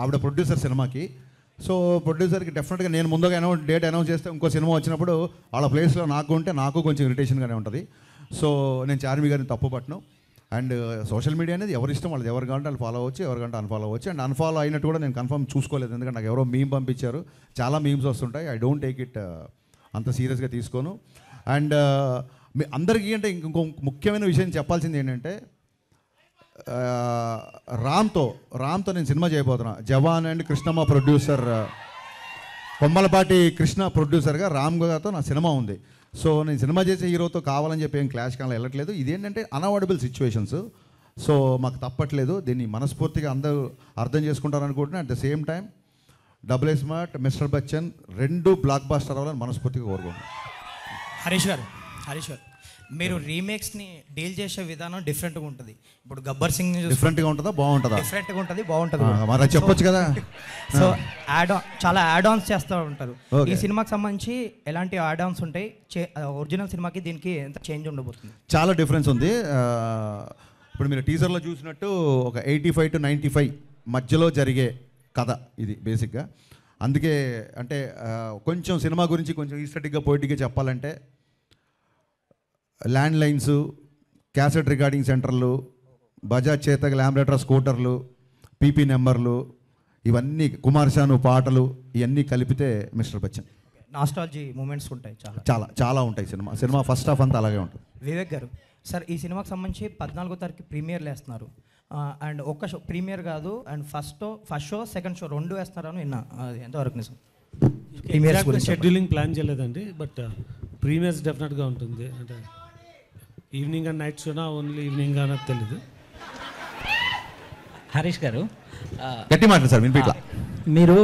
ఆవిడ ప్రొడ్యూసర్ సినిమాకి. సో ప్రొడ్యూసర్కి డెఫినెట్గా నేను ముందుగా అనౌన్స్ డేట్ అనౌన్స్ చేస్తే ఇంకో సినిమా వచ్చినప్పుడు వాళ్ళ ప్లేస్లో నాకు ఉంటే నాకు కొంచెం ఇరిటేషన్గానే ఉంటుంది. సో నేను చార్మి గారిని తప్పు పట్టను. అండ్ uh, సోషల్ మీడియా అనేది ఎవరి ఇష్టం వాళ్ళది ఎవరు కావాలంటే వాళ్ళు ఫాలో అవ్వచ్చు ఎవరికంటే అన్ఫాలో అవ్వచ్చు. అండ్ అన్ఫాలో అయినట్టు కూడా నేను కన్ఫర్మ్ చూసుకోలేదు. ఎందుకంటే నాకు ఎవరో మీమ్ పంపించారు. చాలా మీమ్స్ వస్తుంటాయి. ఐ డోంట్ టేక్ ఇట్ అంత సీరియస్గా తీసుకోను. అండ్ uh, మీ అందరికీ అంటే ఇంకో ముఖ్యమైన విషయం చెప్పాల్సింది ఏంటంటే రామ్తో రామ్తో నేను సినిమా చేయబోతున్నా. జవాన్ అండ్ కృష్ణమ్మ ప్రొడ్యూసర్ కొమ్మలపాటి కృష్ణ ప్రొడ్యూసర్గా రామ్ గారితో నా సినిమా ఉంది. సో నేను సినిమా చేసే హీరోతో కావాలని చెప్పి ఏం క్లాష్ కానీ వెళ్ళట్లేదు. ఇదేంటంటే అన్అవాయిడబుల్ సిచ్యువేషన్స్ సో మాకు తప్పట్లేదు. దీన్ని మనస్ఫూర్తిగా అందరూ అర్థం చేసుకుంటారు అనుకుంటున్నా at the same time double smart mister Bachchan రెండు బ్లాక్ బాస్టర్ అవ్వాలని మనస్ఫూర్తిగా కోరుకుంటున్నాను. హరీష్ గారు హరీష్ గారు. మీరు రీమేక్స్ని డీల్ చేసే విధానం డిఫరెంట్గా ఉంటుంది. ఇప్పుడు గబ్బర్ సింగ్ డిఫరెంట్గా ఉంటుందా? బాగుంటుందా? డిఫరెంట్గా ఉంటుంది బాగుంటుంది చెప్పొచ్చు కదా. సో యాడ్ చాలా యాడ్ ఆన్స్ చేస్తూ ఉంటారు. ఈ సినిమాకి సంబంధించి ఎలాంటి యాడ్ ఆన్స్ ఉంటాయి ఒరిజినల్ సినిమాకి దీనికి ఎంత చేంజ్ ఉండబోతుంది? చాలా డిఫరెన్స్ ఉంది. ఇప్పుడు మీరు టీజర్లో చూసినట్టు ఒక eighty five to ninety five మధ్యలో జరిగే కథ ఇది బేసిక్గా అందుకే అంటే కొంచెం సినిమా గురించి కొంచెం ఈస్టటిక్గా పోయిటిక్గా చెప్పాలంటే ల్యాండ్ లైన్స్ క్యాసెట్ రికార్డింగ్ సెంటర్లు బజాజ్ చేతక ల్యాంబరేటర్ స్కూటర్లు పీపీ నెంబర్లు ఇవన్నీ కుమార్ శాను పాటలు ఇవన్నీ కలిపితే మిస్టర్ బచ్చన్. నాస్టాలజీ మూమెంట్స్ ఉంటాయి చాలా. చాలా చాలా ఉంటాయి సినిమా. సినిమా ఫస్ట్ హాఫ్ అంతా అలాగే ఉంటుంది. వివేక్ గారు సార్ ఈ సినిమాకి సంబంధించి పద్నాలుగో తారీఖు ప్రీమియర్లు వేస్తున్నారు అండ్ ఒక్క షో ప్రీమియర్ కాదు and first first show second show రెండు వేస్తున్నారని విన్నా. అది ఎంతవరకు నిజం? చెప్పండి. షెడ్యూలింగ్ ప్లాన్ చేయలేదండి బట్ ప్రీమియర్స్ డెఫినెట్గా ఉంటుంది. అంటే ఈవినింగ్ అండ్ నైట్ షోనా ఓన్లీ ఈవినింగ్ అన్నది తెలీదు. హరీష్ గారు గట్టి మాట్లాడు సార్ వినిపిట్లా మీరు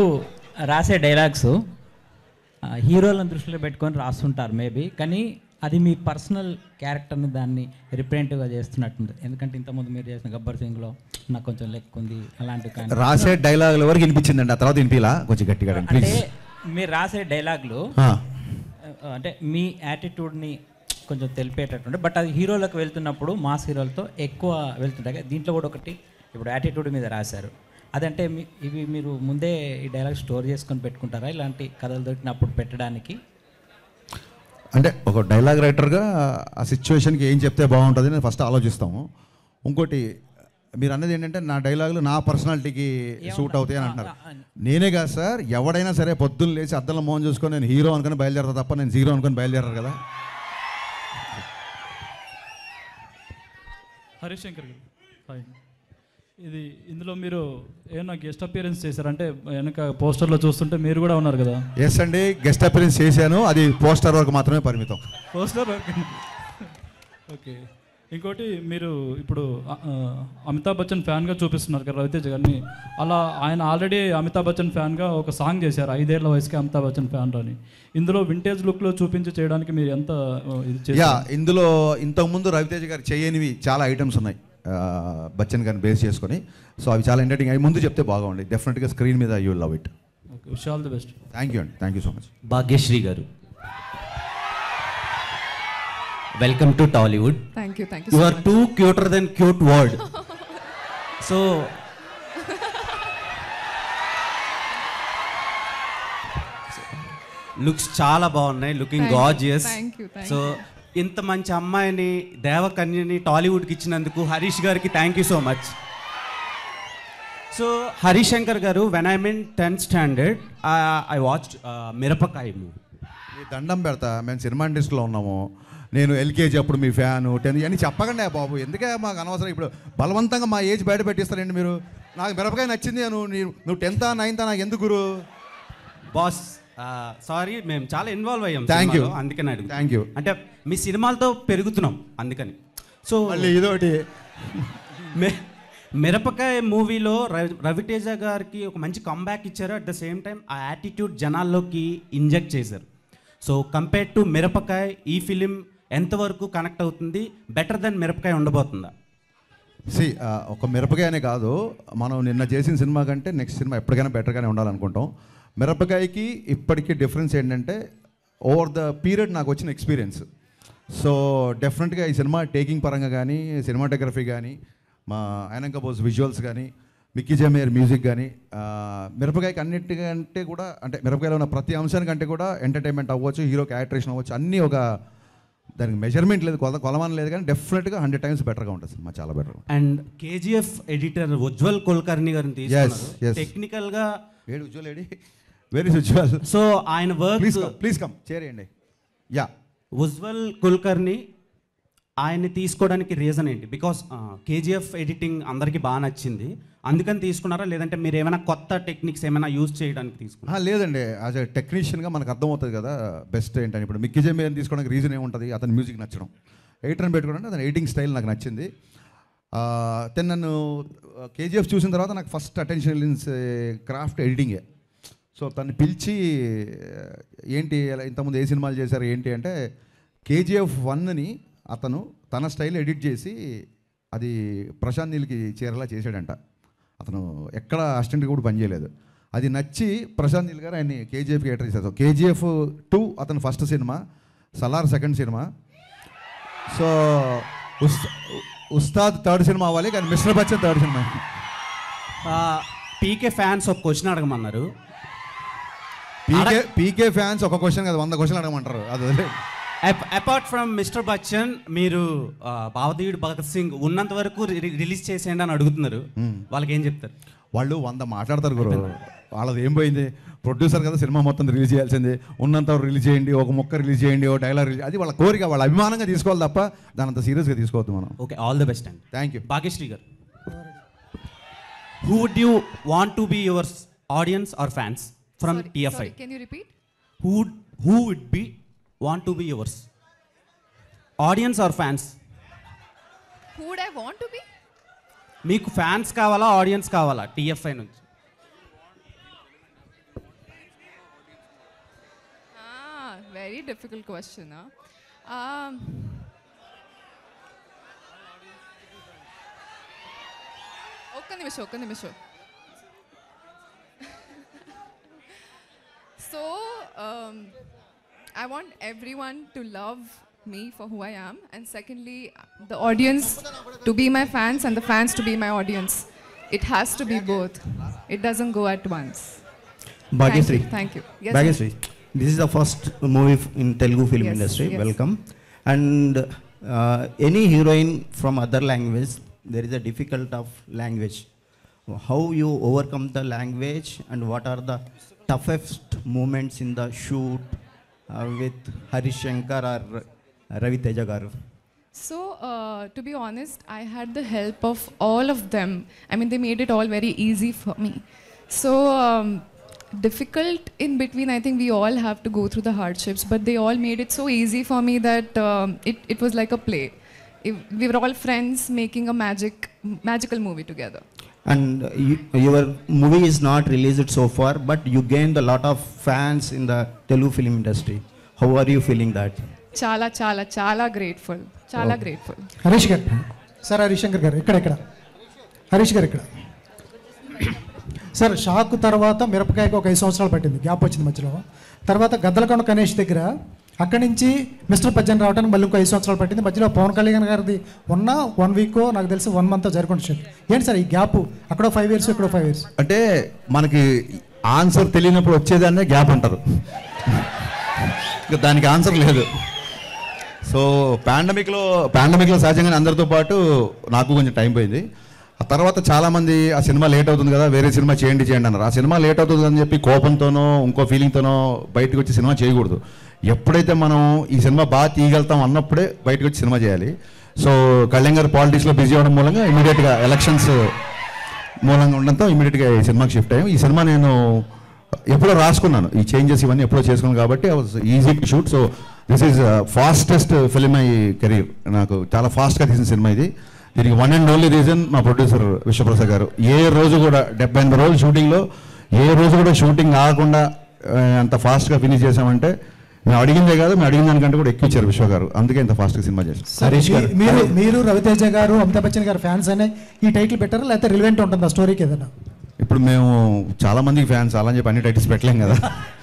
రాసే డైలాగ్స్ హీరోలను దృష్టిలో పెట్టుకొని రాస్తుంటారు మేబీ కానీ అది మీ పర్సనల్ క్యారెక్టర్ని దాన్ని రిప్రజెంటివ్గా చేస్తున్నట్టుంది. ఎందుకంటే ఇంతకుముందు మీరు చేసిన గబ్బర్ సింగ్లో నాకు కొంచెం లెక్క ఉంది అలాంటివి కానీ. రాసే డైలాగుల వరకు వినిపించిందండి? ఆ తర్వాత వినిపిలా కొంచెం గట్టిగా అంటే ప్లీజ్ మీరు రాసే డైలాగులు అంటే మీ యాటిట్యూడ్ని కొంచెం తెలిపేటట్టుండే. బట్ అది హీరోలకు వెళ్తున్నప్పుడు మాస్ హీరోలతో ఎక్కువ వెళ్తుంటాయి. దీంట్లో కూడా ఒకటి ఇప్పుడు యాటిట్యూడ్ మీద రాశారు. అదంటే మీ ఇవి మీరు ముందే ఈ డైలాగ్ స్టోర్ చేసుకొని పెట్టుకుంటారా? ఇలాంటి కథలు దొరికినప్పుడు పెట్టడానికి? అంటే ఒక డైలాగ్ రైటర్గా ఆ సిచ్యువేషన్కి ఏం చెప్తే బాగుంటుంది నేను ఫస్ట్ ఆలోచిస్తాము. ఇంకోటి మీరు అన్నది ఏంటంటే నా డైలాగులు నా పర్సనాలిటీకి సూట్ అవుతాయి అని అంటున్నారు నేనే కాదు సార్ ఎవడైనా సరే పొద్దున్న లేచి అద్దంలో మోహన్ చూసుకొని నేను హీరో అనుకుని బయలుదేరతా తప్ప నేను హీరో అనుకుని బయలుదేరారు కదా. హరీష్ శంకర్ గారు. హాయ్. ఇది ఇందులో మీరు ఏమన్నా గెస్ట్ అపియరెన్స్ చేశారంటే వెనక పోస్టర్లో చూస్తుంటే మీరు కూడా ఉన్నారు కదా. ఎస్ అండి గెస్ట్ అపీరెన్స్ చేశాను. అది పోస్టర్ వరకు మాత్రమే పరిమితం. Poster okay. ఇంకోటి మీరు ఇప్పుడు అమితాబ్ బచ్చన్ ఫ్యాన్గా చూపిస్తున్నారు కదా రవితేజ గారిని. అలా ఆయన ఆల్రెడీ అమితాబ్ బచ్చన్ ఫ్యాన్గా ఒక సాంగ్ చేశారు ఐదేళ్ళ వయసుకి అమితాబ్ బచ్చన్ ఫ్యాన్ అని. ఇందులో వింటేజ్ లుక్లో చూపించి చేయడానికి మీరు ఎంత ఇది యా ఇందులో ఇంతకుముందు రవితేజ గారు చేయనివి చాలా ఐటమ్స్ ఉన్నాయి బచ్చన్ గారిని బేస్ చేసుకొని. సో అవి చాలా ఎంటర్టైనింగ్ అవి ముందు చెప్తే బాగుంది డెఫినెట్గా స్క్రీన్ మీద you love it okay wish all the best thank you అండి. Thank you so much Bhagyashree గారు. Welcome to Tollywood thank you thank you you are too cuter than cute word so looks చాలా బాగున్నాయి looking Thank you, gorgeous thank you, thank so ఇంత మంచి అమ్మాయిని దేవకన్యని టాలీవుడ్కి ఇచ్చినందుకు హరీష్ గారికి thank you so much so Harish Shankar గారు when I mean tenth standard I watch Mirapakaya movie దండం పెడతా మేము సినిమా ఇండస్ట్రీలో ఉన్నాము. నేను ఎల్కేజీ అప్పుడు మీ ఫ్యాను టెన్ అని చెప్పకండి బాబు. ఎందుకే మాకు అనవసరం? ఇప్పుడు బలవంతంగా మా ఏజ్ బయట పెట్టిస్తారండి మీరు. నాకు మిరపకాయ నచ్చింది నువ్వు నువ్వు టెన్తా నైన్తా నాకు ఎందుకు బాస్ సారీ మేము చాలా ఇన్వాల్వ్ అయ్యాం you. సినిమాలో, అందుకని అడుగు థ్యాంక్ యూ అంటే మీ సినిమాలతో పెరుగుతున్నాం అందుకని. సో మళ్ళీ ఇదొకటి. మె- మిరపకాయ మూవీలో రవి రవితేజ గారికి ఒక మంచి కంబ్యాక్ ఇచ్చారు. అట్ ద సేమ్ టైం ఆ యాటిట్యూడ్ జనాల్లోకి ఇంజెక్ట్ చేశారు. సో కంపేర్ టు మిరపకాయ ఈ ఫిలిం ఎంతవరకు కనెక్ట్ అవుతుంది బెటర్ దెన్ మిరపకాయ ఉండబోతుందా? సి ఒక మిరపకాయనే కాదు మనం నిన్న చేసిన సినిమా కంటే నెక్స్ట్ సినిమా ఎప్పటికైనా బెటర్గానే ఉండాలనుకుంటాం. మిరపకాయకి ఇప్పటికీ డిఫరెన్స్ ఏంటంటే ఓవర్ ద పీరియడ్ నాకు వచ్చిన ఎక్స్పీరియన్స్. సో డెఫినెట్గా ఈ సినిమా టేకింగ్ పరంగా కానీ సినిమాటోగ్రఫీ కానీ మా ఐనంక బోస్ విజువల్స్ కానీ మిక్కీ జమేర్ మ్యూజిక్ కానీ మిరపకాయకి అన్నిటికంటే కూడా అంటే మిరపకాయలో ఉన్న ప్రతి అంశానికంటే కూడా ఎంటర్టైన్మెంట్ అవ్వచ్చు హీరో క్యారెక్టరేషన్ అవ్వచ్చు అన్నీ ఒక దానికి మెజర్మెంట్ లేదు కొల కొలమానం లేదు కానీ డెఫినెట్గా హండ్రెడ్ టైమ్స్ బెటర్గా ఉంటుంది సినిమా చాలా better and KGF editor Ujwal Kulkarni గారిని. తీసుకున్నారు. టెక్నికల్గా ఏడు ఉజ్వల్ ఏడి? వెరీ ఉజ్వల్ సో ఆయన please work come please come చేరేయండి yeah Ujwal Kulkarni ఆయన్ని తీసుకోవడానికి రీజన్ ఏంటి? బికాస్ కేజీఎఫ్ ఎడిటింగ్ అందరికీ బాగా నచ్చింది. అందుకని తీసుకున్నారా? లేదంటే మీరు ఏమైనా కొత్త టెక్నిక్స్ ఏమైనా యూజ్ చేయడానికి తీసుకున్నారా? లేదండి. యాజ్ ఎ టెక్నీషియన్గా మనకు అర్థమవుతుంది కదా బెస్ట్ ఏంటని. ఇప్పుడు మిక్కీ జమేర్ తీసుకోవడానికి రీజన్ ఏముంటుంది? అతని మ్యూజిక్ నచ్చడం. ఎయిటర్ని పెట్టుకోవడం అతని ఎయిటింగ్ స్టైల్ నాకు నచ్చింది. దెన్ నన్ను కేజీఎఫ్ చూసిన తర్వాత నాకు ఫస్ట్ అటెన్షన్ వెళ్ళిన క్రాఫ్ట్ ఎడిటింగే సో తను పిలిచి ఏంటి ఇంతకుముందు ఏ సినిమాలు చేశారు ఏంటి అంటే కేజీఎఫ్ వన్ని అతను తన స్టైల్ ఎడిట్ చేసి అది ప్రశాంత్ నీల్కి చేరేలా చేశాడంట. అతను ఎక్కడ అసిస్టెంట్ కూడా పనిచేయలేదు అది నచ్చి ప్రశాంత్ నీల్ గారు ఆయన్ని కేజీఎఫ్కి ఎంటర్ చేశారు కేజీఎఫ్ టూ అతను ఫస్ట్ సినిమా సలార్ సెకండ్ సినిమా. సో ఉస్తా ఉస్తాద్ థర్డ్ సినిమా అవ్వాలి కానీ మిస్టర్ బచ్చన్ థర్డ్ సినిమా. పీకే ఫ్యాన్స్ ఒక క్వశ్చన్ అడగమన్నారు. పీకే పీకే ఫ్యాన్స్ ఒక క్వశ్చన్ కదా వంద క్వశ్చన్ అడగమంటారు. అది. అపార్ట్ ఫ్రమ్ మిస్టర్ బచ్చన్ మీరు భావదేవుడు భగత్ సింగ్ ఉన్నంత వరకు రిలీజ్ చేసేయండి అని అడుగుతున్నారు. వాళ్ళకి ఏం చెప్తారు? వాళ్ళు వంద మాట్లాడతారు గురు. వాళ్ళది ఏం పోయింది? ప్రొడ్యూసర్ కదా సినిమా మొత్తం రిలీజ్ చేయాల్సింది. ఉన్నంత రిలీజ్ చేయండి ఒక మొక్క రిలీజ్ చేయండి ఒక డైలాగ్ రిలీజ్ అది వాళ్ళ కోరిక వాళ్ళ అభిమానంగా తీసుకోవాలి తప్ప దాని అంత సీరియస్గా తీసుకోవద్దు మనం. ఓకే ఆల్ ది బెస్ట్ అండి. థ్యాంక్ యూ భాగ్యశ్రీ గారు. Who would you want to be your audience or fans from TFI can you repeat? Who who would be want to be yours audience or fans Who would I want to be? మీకు fans కావాలా audience కావాలా టిఎఫ్ఐ నుంచి Ah, very difficult question. Huh? Um, ఒక్క నిమిషం ఒక్క నిమిషం so I want everyone to love me for who I am. And secondly, the audience to be my fans and the fans to be my audience. It has to be both. It doesn't go at once. Bhagyasri. Thank, thank you. Yes, Bhagyasri. This is the first movie in Telugu film yes, industry. Yes. Welcome. And uh, any heroine from other language, there is a difficult of language. How you overcome the language and what are the toughest moments in the shoot uh, with Harish Shankar or Ravi Teja garu? So, uh, to be honest, I had the help of all of them. I mean, they made it all very easy for me. So, um, difficult in between, I think we all have to go through the hardships, but they all made it so easy for me that um, it, it was like a play. We were all friends making a magic, magical movie together. And your movie is not release it so far but you gain the lot of fans in the Telugu film industry how are you feeling that చాలా చాలా చాలా grateful చాలా grateful Harish garu sir Harishankar గారు ఇక్కడ ఇక్కడ హరీష్ గారు ఇక్కడ sir shock తర్వాత మిరపకాయకు ఒక ఐదు సంవత్సరాలు పట్టింది గ్యాప్ వచ్చింది మధ్యలో. తర్వాత గద్దలకొండ గణేష్ దగ్గర అక్కడి నుంచి మిస్టర్ పజ్జన్ రావడానికి మళ్ళీ ఇంకో ఐదు సంవత్సరాలు పట్టింది. మధ్యలో పవన్ కళ్యాణ్ గారిది ఉన్న వన్ వీక్ నాకు తెలిసి వన్ మంత్ జరుగుతుంది ఏంటి సార్ ఈ గ్యాప్ అక్కడ ఫైవ్ ఇయర్స్ ఇక్కడ ఫైవ్ ఇయర్స్ అంటే మనకి ఆన్సర్ తెలియనప్పుడు వచ్చేదాన్నే గ్యాప్ అంటారు. ఇంకా దానికి ఆన్సర్ లేదు. సో పాండమిక్లో పాండమిక్లో సహజంగానే అందరితో పాటు నాకు కొంచెం టైం పోయింది. ఆ తర్వాత చాలామంది ఆ సినిమా లేట్ అవుతుంది కదా వేరే సినిమా చేయండి చేయండి అన్నారు. ఆ సినిమా లేట్ అవుతుంది అని చెప్పి కోపంతోనో ఇంకో ఫీలింగ్తోనో బయటకు వచ్చి సినిమా చేయకూడదు. ఎప్పుడైతే మనం ఈ సినిమా బాగా తీయగలుగుతాం అన్నప్పుడే బయటకు వచ్చి సినిమా చేయాలి. సో కళ్యాణ్ గారు పాలిటిక్స్లో బిజీ అవ్వడం మూలంగా ఇమీడియట్గా ఎలక్షన్స్ మూలంగా ఉండడంతో ఇమీడియట్గా ఈ సినిమాకి షిఫ్ట్ అయ్యాం. ఈ సినిమా నేను ఎప్పుడో రాసుకున్నాను. ఈ చేంజెస్ ఇవన్నీ ఎప్పుడో చేసుకున్నాను కాబట్టి easy to shoot so this is fastest film I career నాకు చాలా ఫాస్ట్గా తీసిన సినిమా ఇది. దీనికి వన్ అండ్ ఓన్లీ రీజన్ మా ప్రొడ్యూసర్ విశ్వప్రసాద్ గారు. ఏ రోజు కూడా డెబ్బై ఎనిమిది రోజులు షూటింగ్లో ఏ రోజు కూడా షూటింగ్ ఆగకుండా uh, అంత ఫాస్ట్గా ఫినిష్ చేసామంటే మేము అడిగిందే కాదు మేము అడిగిన దానికంటే కూడా ఎక్కువ ఇచ్చారు విశ్వ గారు. అందుకే ఇంత ఫాస్ట్గా సినిమా చేశాం హరీష్ గారు. మీరు మీరు రవితేజ గారు అమితాబ్ బచ్చన్ గారు ఫ్యాన్స్ అనే ఈ టైటిల్ పెట్టారా? లేకపోతే రిలవెంట్ ఉంటుందా స్టోరీకి ఏదైనా? ఇప్పుడు మేము చాలా మందికి ఫ్యాన్స్ అలా అని చెప్పి అన్ని టైటిల్స్ పెట్టలేం కదా.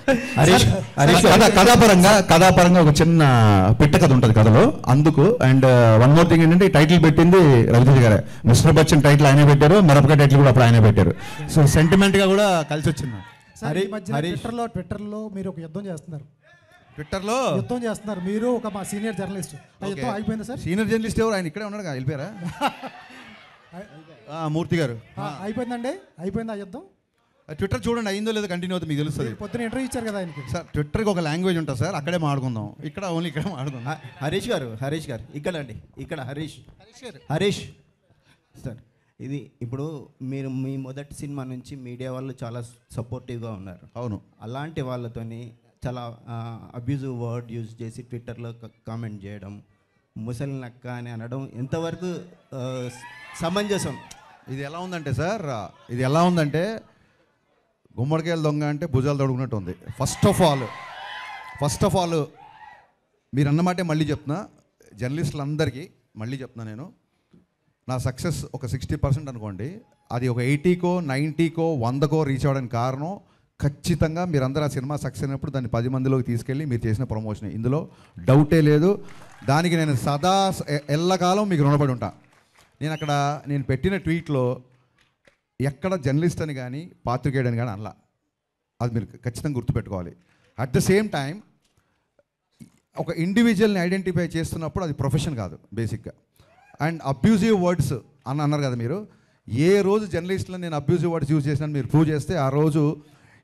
హరీష్ హరీష్ కథ కథాపరంగా కథాపరంగా ఒక చిన్న పిట్ట కథ ఉంటుంది కథలో అందుకు అండ్ వన్ మోర్ థింగ్ ఏంటంటే ఈ టైటిల్ పెట్టింది రవితేజ గారే. మిస్టర్ బచ్చన్ టైటిల్ ఆయనే పెట్టారు మిరపకాయ టైటిల్ కూడా అప్పుడు ఆయనే పెట్టారు. సో సెంటిమెంట్గా కూడా కలిసి వచ్చింది. ట్విట్టర్లో ట్విట్టర్లో మీరు ఒక యుద్ధం చేస్తున్నారు. ట్విట్టర్లో యుద్ధం చేస్తున్నారు. మీరు ఒక మా సీనియర్ జర్నలిస్ట్. యుద్ధం ఆగిపోయిందా సార్? సీనియర్ జర్నలిస్ట్ ఎవరు? ఆయన ఇక్కడే ఉన్నాడు వెళ్ళిపోయారా? ఆ, మూర్తి గారు. ఆ, అయిపోయిందండి? అయిపోయింది ఆ యుద్ధం ట్విట్టర్ చూడండి అయిందో లేదో కంటిన్యూ అవుతుంది మీకు తెలుస్తుంది. పొద్దున ఇంటర్వ్యూ ఇచ్చారు కదా ఆయనకి. సార్ ట్విట్టర్కి ఒక లాంగ్వేజ్ ఉంటుంది సార్ అక్కడే మాడుకుందాం ఇక్కడ ఓన్లీ ఇక్కడే మాడుకుందాం హరీష్ గారు హరీష్ గారు ఇక్కడ అండి ఇక్కడ హరీష్. హరీష్ సార్ ఇది ఇప్పుడు మీరు మీ మొదటి సినిమా నుంచి మీడియా వాళ్ళు చాలా సపోర్టివ్గా ఉన్నారు. అవును. అలాంటి వాళ్ళతోని చాలా అబ్యూజివ్ వర్డ్ యూజ్ చేసి ట్విట్టర్లో కామెంట్ చేయడం ముసలి నక్క అని అనడం ఎంతవరకు సమంజసం. ఇది ఎలా ఉందంటే సార్ ఇది ఎలా ఉందంటే గుమ్మడికాయల దొంగ అంటే భుజాలు తొడుగునట్టు ఉంది first of all first of all మీరు అన్నమాటే మళ్ళీ చెప్తున్నా జర్నలిస్టులందరికీ మళ్ళీ చెప్తున్నా నేను నా సక్సెస్ ఒక సిక్స్టీ పర్సెంట్ అనుకోండి అది ఒక ఎయిటీకో నైంటీకో వందకో రీచ్ అవ్వడానికి కారణం ఖచ్చితంగా మీరందరూ ఆ సినిమా సక్సెస్ అయినప్పుడు దాన్ని పది మందిలోకి తీసుకెళ్ళి మీరు చేసిన ప్రమోషన్. ఇందులో డౌటే లేదు. దానికి నేను సదా ఎల్లకాలం మీకు రుణపడి ఉంటా. నేను అక్కడ నేను పెట్టిన ట్వీట్లో ఎక్కడ జర్నలిస్ట్ అని కానీ పాత్రికేయుడు కానీ అనలా. అది మీరు ఖచ్చితంగా గుర్తుపెట్టుకోవాలి. అట్ ద సేమ్ టైం ఒక ఇండివిజువల్ని ఐడెంటిఫై చేస్తున్నప్పుడు అది ప్రొఫెషన్ కాదు బేసిక్గా అండ్ అబ్యూజివ్ వర్డ్స్ అని అన్నారు కదా మీరు. ఏ రోజు జర్నలిస్ట్లో నేను అబ్యూజివ్ వర్డ్స్ యూజ్ చేసినా మీరు ప్రూవ్ చేస్తే ఆ రోజు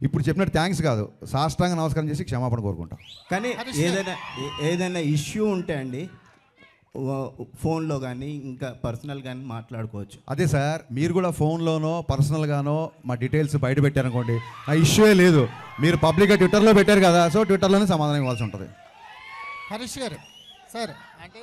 ఇప్పుడు చెప్పినట్టు థ్యాంక్స్ కాదు. సాష్టాంగ నమస్కారం చేసి క్షమాపణ కోరుకుంటాం. కానీ ఏదైనా ఏదైనా ఇష్యూ ఉంటే అండి ఫోన్లో కానీ ఇంకా పర్సనల్ కానీ మాట్లాడుకోవచ్చు. అదే సార్ మీరు కూడా ఫోన్లోనో పర్సనల్గానో మా డీటెయిల్స్ బయట పెట్టారనుకోండి ఆ ఇష్యూయే లేదు. మీరు పబ్లిక్గా ట్విట్టర్లో పెట్టారు కదా సో ట్విట్టర్లోనే సమాధానం ఇవ్వాల్సి ఉంటుంది. హరీష్ గారు సార్. అంటే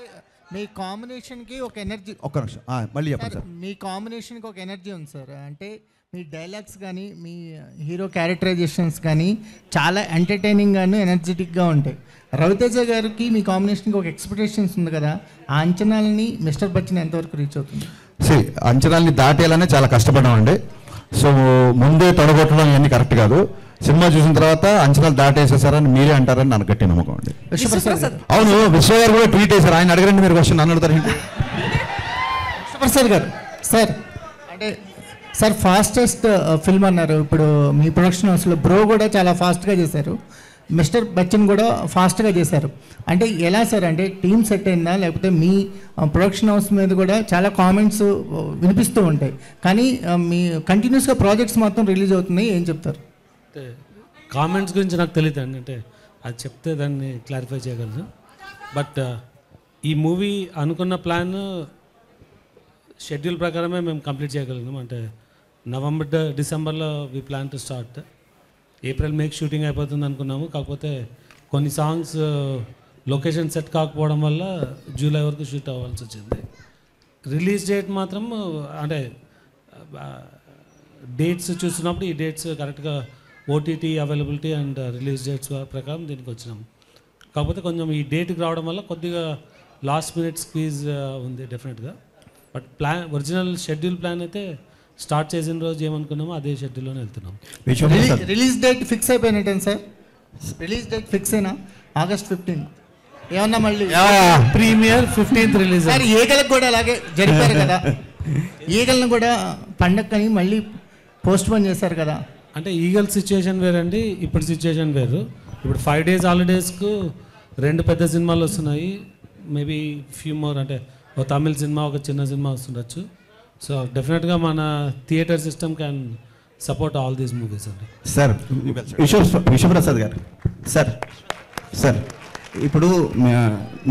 మీ కాంబినేషన్కి ఒక ఎనర్జీ ఒక్క నిమిషం. ఆ, మళ్ళీ చెప్పండి సార్. సార్. మీ కాంబినేషన్కి ఒక ఎనర్జీ ఉంది సార్. అంటే మీ డైలాగ్స్ కానీ మీ హీరో క్యారెక్టరైజేషన్స్ కానీ చాలా ఎంటర్టైనింగ్గాను ఎనర్జెటిక్గా ఉంటాయి. రవితేజ గారికి మీ కాంబినేషన్కి ఒక ఎక్స్పెక్టేషన్స్ ఉంది కదా ఆ అంచనాలని మిస్టర్ బచ్చన్ ఎంతవరకు రీచ్ అవుతుంది? సి అంచనాల్ని దాటేయాలనే చాలా కష్టపడ్డామండి. సో ముందే తొడగొట్టడం ఇవన్నీ కరెక్ట్ కాదు. సినిమా చూసిన తర్వాత అంచనాలు దాటేసేసారని మీరే అంటారని నాకు గట్టి నమ్మకం అండి. అవును విశ్వ గారు కూడా ట్వీట్ చేశారు. ఆయన అడగండి మీరు క్వశ్చన్ నన్ను అడుగుతారు ఏంటి? విశ్వప్రసాద్ గారు సార్ అంటే సార్ ఫాస్టెస్ట్ ఫిల్మ్ అన్నారు. ఇప్పుడు మీ ప్రొడక్షన్ హౌస్లో బ్రో కూడా చాలా ఫాస్ట్గా చేశారు. మిస్టర్ బచ్చన్ కూడా ఫాస్ట్గా చేశారు. అంటే ఎలా సార్ అంటే టీమ్ సెట్ అయిందా? లేకపోతే మీ ప్రొడక్షన్ హౌస్ మీద కూడా చాలా కామెంట్స్ వినిపిస్తూ ఉంటాయి. కానీ మీ కంటిన్యూస్గా ప్రాజెక్ట్స్ మొత్తం రిలీజ్ అవుతున్నాయి ఏం చెప్తారు? అంటే కామెంట్స్ గురించి నాకు తెలియదు అండి. అంటే అది చెప్తే దాన్ని క్లారిఫై చేయగలను. బట్ uh, ఈ మూవీ అనుకున్న ప్లాన్ షెడ్యూల్ ప్రకారమే మేము కంప్లీట్ చేయగలిగినాం. అంటే నవంబర్ డిసెంబర్లో we plan to start April make shooting అయిపోతుంది అనుకున్నాము. కాకపోతే కొన్ని సాంగ్స్ లొకేషన్ సెట్ కాకపోవడం వల్ల జూలై వరకు షూట్ అవ్వాల్సి వచ్చింది. రిలీజ్ డేట్ మాత్రం అంటే uh, డేట్స్ చూస్తున్నప్పుడు ఈ డేట్స్ కరెక్ట్గా OTT availability and release dates ప్రకారం దీనికి వచ్చినాం. కాకపోతే కొంచెం ఈ డేట్కి రావడం వల్ల కొద్దిగా లాస్ట్ మినిట్ స్క్వీజ్ ఉంది డెఫినెట్గా but plan original schedule plan అయితే స్టార్ట్ చేసిన రోజు ఏమనుకున్నామో అదే షెడ్యూల్లోనే వెళ్తున్నాం. రిలీజ్ డేట్ ఫిక్స్ అయిపోయినట్టేనా సార్? రిలీజ్ డేట్ ఫిక్స్ అయినా ఆగస్ట్ ఫిఫ్టీన్ ఏమన్నా మళ్ళీ? ప్రీమియర్ ఫిఫ్టీన్త్ రిలీజ్ సార్ ఈగలకు కూడా అలాగే జరిపారు కదా. ఈగలను కూడా పండక్కని మళ్ళీ పోస్ట్ పోన్ చేశారు కదా. అంటే ఈగల్ సిచ్యుయేషన్ వేరండి ఇప్పుడు సిచ్యుయేషన్ వేరు. ఇప్పుడు ఫైవ్ డేస్ హాలిడేస్కు రెండు పెద్ద సినిమాలు వస్తున్నాయి మేబీ ఫ్యూ మోర్ అంటే ఒక తమిళ సినిమా ఒక చిన్న సినిమా వస్తుండొచ్చు. సో డెఫినెట్గా మన theatre system can support all these movies అండి. సార్ విశ్వ విశ్వప్రసాద్ గారు. సార్ సార్ ఇప్పుడు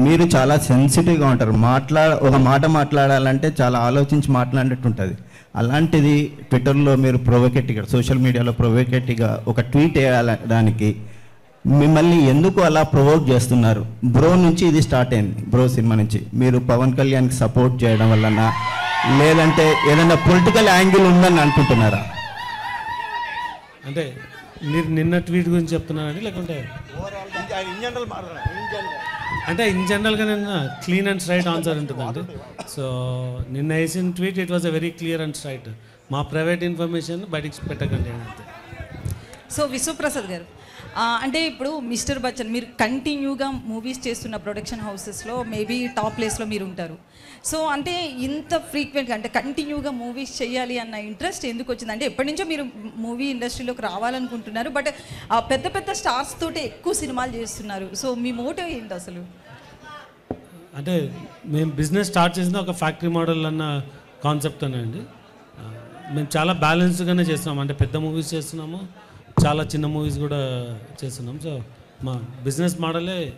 మీరు చాలా సెన్సిటివ్గా ఉంటారు. మాట్లా ఒక మాట మాట్లాడాలంటే చాలా ఆలోచించి మాట్లాడినట్టు ఉంటుంది అలాంటిది ట్విట్టర్లో మీరు ప్రొవోకేటివ్గా సోషల్ మీడియాలో ప్రొవోకేటివ్గా ఒక ట్వీట్ వేయడానికి మిమ్మల్ని ఎందుకు అలా ప్రొవోక్ చేస్తున్నారు? బ్రో నుంచి ఇది స్టార్ట్ అయింది బ్రో సినిమా నుంచి. మీరు పవన్ కళ్యాణ్కి సపోర్ట్ చేయడం వలన లేదంటే ఏదైనా పొలిటికల్ యాంగిల్ ఉందని అనుకుంటున్నారా? అంటే మీరు నిన్న ట్వీట్ గురించి చెప్తున్నారండి లేకుంటే అంటే ఇన్ జనరల్గా నిన్న క్లీన్ అండ్ స్ట్రైట్ ఆన్సర్ ఉంటుందండి. సో నిన్న వేసిన tweet it was a very clear and straight మా ప్రైవేట్ ఇన్ఫర్మేషన్ బయటికి పెట్టకండి అంతే. సో విశ్వప్రసాద్ గారు అంటే ఇప్పుడు మిస్టర్ బచ్చన్ మీరు కంటిన్యూగా మూవీస్ చేస్తున్న ప్రొడక్షన్ హౌసెస్లో మేబీ టాప్ ప్లేస్లో మీరు ఉంటారు. సో అంటే ఇంత ఫ్రీక్వెంట్గా అంటే కంటిన్యూగా మూవీస్ చేయాలి అన్న ఇంట్రెస్ట్ ఎందుకు వచ్చింది? అంటే ఎప్పటి నుంచో మీరు మూవీ ఇండస్ట్రీలోకి రావాలనుకుంటున్నారు బట్ ఆ పెద్ద పెద్ద స్టార్స్ తోటి ఎక్కువ సినిమాలు చేస్తున్నారు. సో మీ మోటివ్ ఏంటి అసలు? అంటే మేము బిజినెస్ స్టార్ట్ చేసిన ఒక ఫ్యాక్టరీ మోడల్ అన్న కాన్సెప్ట్ అండి. మేము చాలా బ్యాలెన్స్గానే చేస్తున్నాము అంటే పెద్ద మూవీస్ చేస్తున్నాము చాలా చిన్న మూవీస్ కూడా చేస్తున్నాం. సో మా బిజినెస్ మోడలే